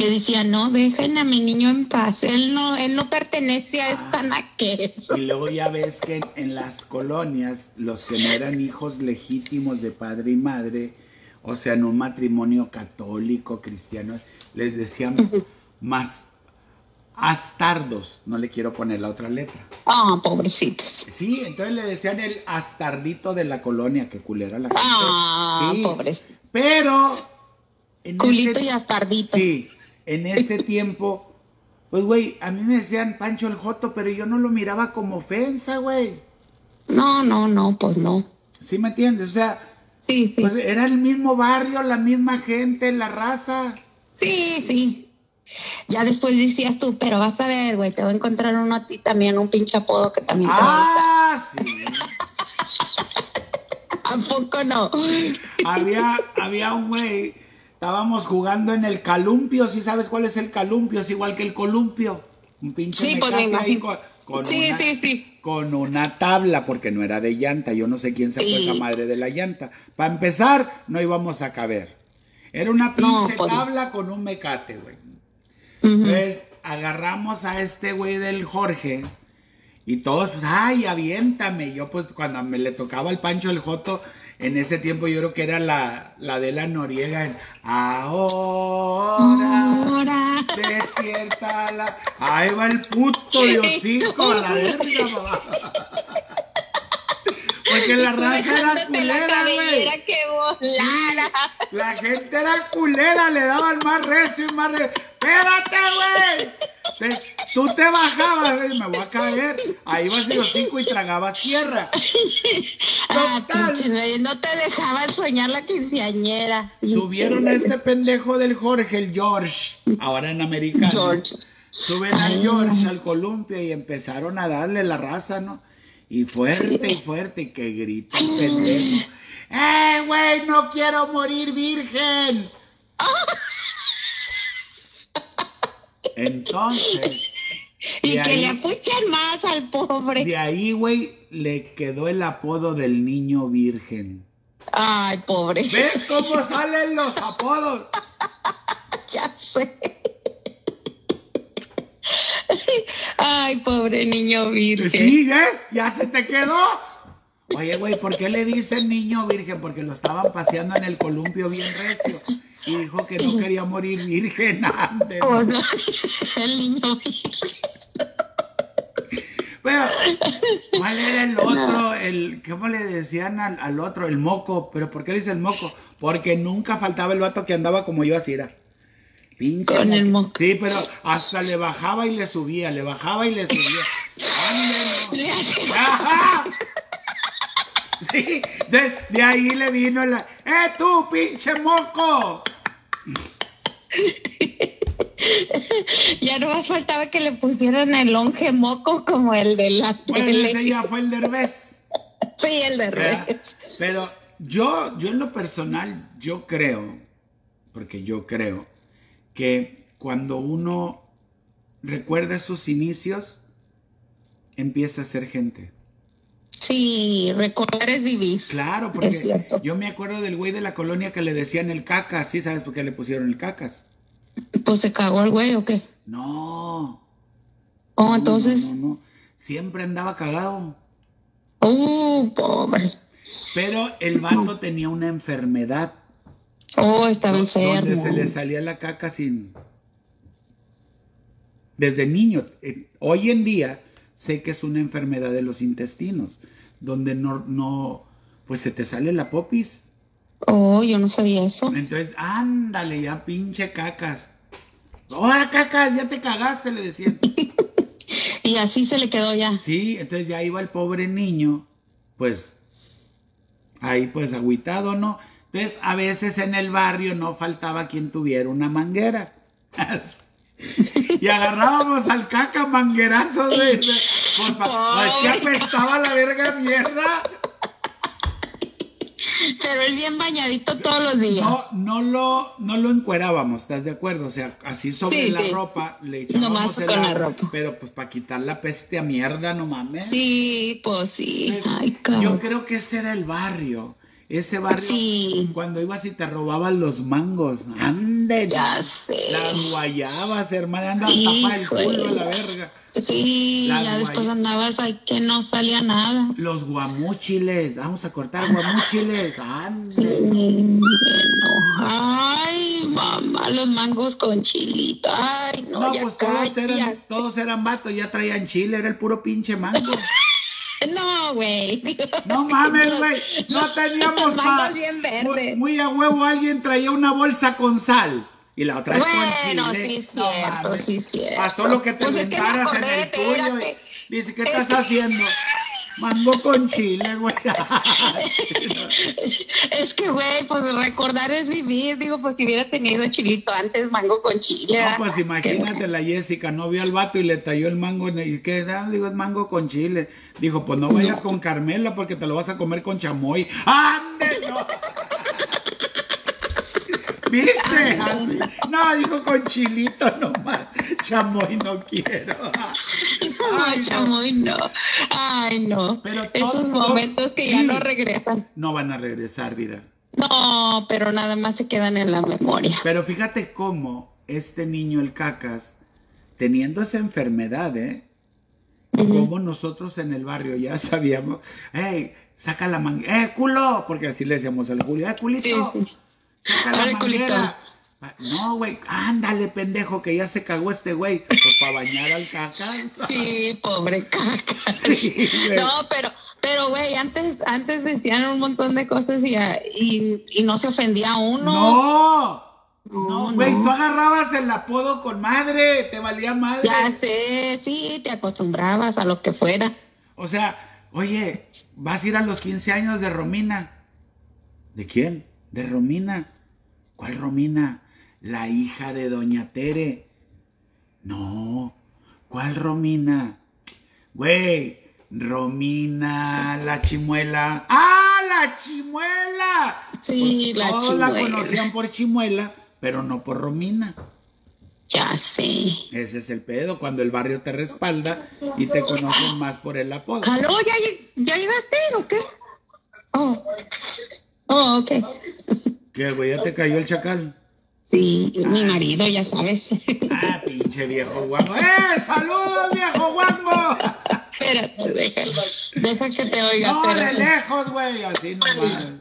Que decía, no, dejen a mi niño en paz. Él no, él no pertenece a esta naquez. Y luego ya ves que en, en las colonias, los que no eran hijos legítimos de padre y madre, o sea, en un matrimonio católico, cristiano, les decían más astardos, no le quiero poner la otra letra. Ah, pobrecitos. Sí, entonces le decían el astardito de la colonia, que culera la gente. Ah, Sí, pobrecito. Pero en Culito ese- y astardito. Sí, en ese tiempo, pues güey, a mí me decían Pancho el Joto, pero yo no lo miraba como ofensa, güey. No, no, no, pues no. ¿Sí me entiendes? O sea, Sí, sí. pues era el mismo barrio, la misma gente, la raza. Sí, sí. Ya después decías tú, pero vas a ver, güey, te voy a encontrar uno a ti también, un pinche apodo que también te va a gustar. Ah, sí. ¿A poco no? había, había un güey, estábamos jugando en el columpio, ¿sí sabes cuál es el columpio? Es igual que el columpio. Un pinche Sí, pues ahí con, con Sí, una, sí, sí. con una tabla, porque no era de llanta, yo no sé quién sacó Sí. esa madre de la llanta. Para empezar, no íbamos a caber. Era una pinche no. tabla con un mecate, güey. Entonces agarramos a este güey del Jorge y todos, pues, ay, aviéntame. Yo, pues, cuando me le tocaba al Pancho el Joto, en ese tiempo yo creo que era la, la de la Noriega. en, Ahora Ahora. despierta la. Ahí va el puto de hocico a la verga, mamá. Porque la raza era culera, güey. volara. La gente era culera, le daban más recio y más recio. ¡Espérate, güey! Te- Tú te bajabas, me voy a caer. Ahí vas y hocico y tragabas tierra. Ah, no te dejaban soñar la quinceañera. Subieron a este pendejo del Jorge, el George, ahora en americano. George. Suben al. George al columpio y empezaron a darle la raza, ¿no? Y fuerte y fuerte, y que grita el pendejo. ¡Eh, güey, no quiero morir virgen! Entonces, Y que ahí- le apuchen más al pobre. de ahí, güey, le quedó el apodo del niño virgen. Ay, pobre. ¿Ves cómo salen los apodos? Ya sé. Ay, pobre niño virgen. Sí, ¿ves? Ya se te quedó. Oye, güey, ¿por qué le dicen niño virgen? Porque lo estaban paseando en el columpio bien recio. Y dijo que no quería morir virgen antes. Oh, no. El niño virgen. Pero, ¿cuál era el otro? El, ¿Cómo le decían al, al otro? El moco. ¿Pero por qué le dice el moco? Porque nunca faltaba el vato que andaba como yo así era. Pinche Con el moco. Sí, pero hasta le bajaba y le subía, le bajaba y le subía. Ande, no. Le hace- ¡Ajá! Sí, de, de ahí le vino la. ¡Eh, tú, pinche moco! Ya no más faltaba que le pusieran el longe moco como el de la Bueno, tele. ese ya fue el derbez. Sí, el de ¿verdad? revés. Pero yo, yo en lo personal, yo creo, porque yo creo, que cuando uno recuerda sus inicios, empieza a ser gente. Sí, recordar es vivir. Claro, porque Es cierto. yo me acuerdo del güey de la colonia que le decían el cacas, ¿sí sabes por qué le pusieron el cacas? Pues se cagó el güey o qué. No. Oh, no, entonces. no. Siempre andaba cagado. Uh, pobre. Pero el vato tenía una enfermedad. Oh, estaba enfermo. Donde se le salía la caca sin. Desde niño. Eh, hoy en día sé que es una enfermedad de los intestinos. Donde no, no. Pues se te sale la popis. Oh, yo no sabía eso. Entonces, ándale, ya pinche cacas. Ahora cacas, ya te cagaste, le decían. Y así se le quedó ya. Sí, entonces ya iba el pobre niño, pues, ahí pues agüitado, ¿no? Entonces, a veces en el barrio no faltaba quien tuviera una manguera. y agarrábamos al caca manguerazo de... es que apestaba la verga mierda. Pero él bien bañadito todos los días. No, no lo, no lo encuerábamos, ¿estás de acuerdo? O sea, así sobre Sí, la sí. ropa le echábamos Nomás el con la ropa. Pero pues para quitar la peste a mierda, no mames. Sí, pues sí. Entonces, Ay, Yo creo que ese era el barrio. Ese barrio, Sí. cuando ibas y te robaban los mangos. Ande, Ya sé. Las guayabas, hermana, andas tapa el culo a la verga. Sí, Las ya después andabas ahí que no salía nada. Los guamúchiles, vamos a cortar guamúchiles. Ande. Sí, no. Ay, mamá, los mangos con chilito. Ay, no, No, ya pues todos eran, todos eran vatos, ya traían chile, era el puro pinche mango. No, güey. No mames, güey. No teníamos pa- bien Muy, verdes. muy a huevo alguien traía una bolsa con sal. Y la otra con Bueno, chile. sí es No cierto, mames. sí es cierto. Pasó lo que te Pues es que me en el tuyo. Dice, ¿qué estás haciendo? Mango con chile, güey. Es que, güey, pues recordar es vivir. Digo, pues si hubiera tenido chilito antes, mango con chile. No, pues imagínate la Jessica, no vio al vato y le talló el mango. ¿Y qué? Ah, digo, es mango con chile. Dijo, pues no vayas con Carmela porque te lo vas a comer con chamoy. ¡Ande, no! ¿Viste? Así. No, dijo con chilito nomás. Chamoy no quiero. Ay, no. chamoy, no. Ay, no. Pero Esos momentos que ya no regresan. No van a regresar, vida. No, pero nada más se quedan en la memoria. Pero fíjate cómo este niño, el cacas, teniendo esa enfermedad, ¿eh? Como nosotros en el barrio ya sabíamos, hey, saca la manguera, eh, culo, porque así le decíamos al Julio, eh, culito, Sí, sí. Saca la manguera. No, güey, ándale, pendejo, que ya se cagó este güey, pues para bañar al cacas. Sí, pobre caca. Sí. No, pero, pero, güey, antes, antes decían un montón de cosas y, y, y no se ofendía uno. No, no, No, güey, no. tú agarrabas el apodo con madre, te valía madre. Ya sé, sí, te acostumbrabas a lo que fuera. O sea, oye, vas a ir a los 15 años de Romina. ¿De quién? De Romina. ¿Cuál Romina? La hija de Doña Tere. No, ¿cuál Romina? Güey, Romina, la chimuela. ¡Ah, la chimuela! Sí, la Todos la chimuela. conocían por chimuela, pero no por Romina. Ya sé. Ese es el pedo, cuando el barrio te respalda y te conocen más por el apodo. ¿Aló? ¿Ya, ¿Ya llegaste o qué? Oh. Oh, ok. ¿Qué, güey? ¿Ya te cayó el chacal? Sí, mi marido, ya sabes. Ah, pinche viejo guango. ¡Eh! ¡Saludos, viejo guango! Espérate, deja, deja que te oiga. No, de lejos, güey. Así nomás.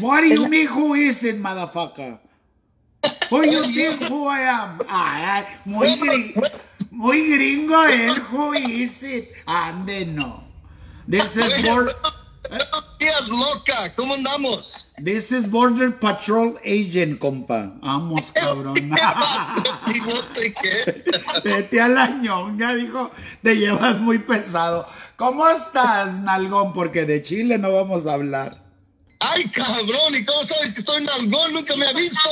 What do you mean who is it, motherfucker? Who you think who I am? Ay, muy, gringo, muy gringo él, who is it? Ande, no. This is, bor- Buenos loca. ¿Cómo andamos? this is Border Patrol Agent, compa. Vamos, cabrón. ¿Y vos de qué? Vete al año, ya dijo, te llevas muy pesado. ¿Cómo estás, Nalgón? Porque de Chile no vamos a hablar. Ay, cabrón. ¿Y cómo sabes que estoy en algón? Nunca me ha visto.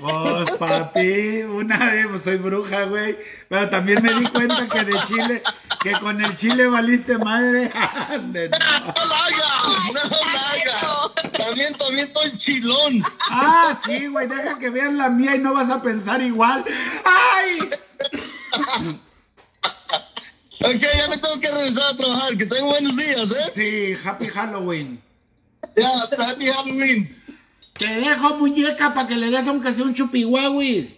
Pues, papi, una vez pues, soy bruja, güey. Pero también me di cuenta que de Chile, que con el Chile valiste madre. Ande, no. No. No. También, también estoy chilón. Ah, sí, güey, deja que vean la mía y no vas a pensar igual. ¡Ay! Ok, ya me tengo que regresar a trabajar. Que tengan buenos días, ¿eh? Sí, Happy Halloween. Ya, Happy Halloween. Te dejo muñeca para que le des aunque sea un chupihuahuis.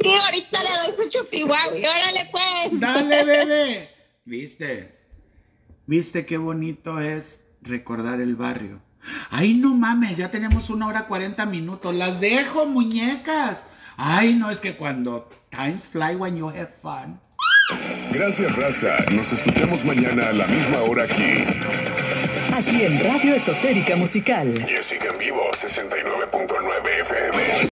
Sí, ahorita le doy su chupihuahui. Órale, pues. Dale, bebé. ¿Viste? ¿Viste qué bonito es recordar el barrio? Ay, no mames, ya tenemos una hora cuarenta minutos. Las dejo, muñecas. Ay, no, es que cuando times fly when you have fun. Gracias, raza. Nos escuchamos mañana a la misma hora aquí. aquí en Radio Esotérica Musical. Jessica en vivo, 69.9 FM.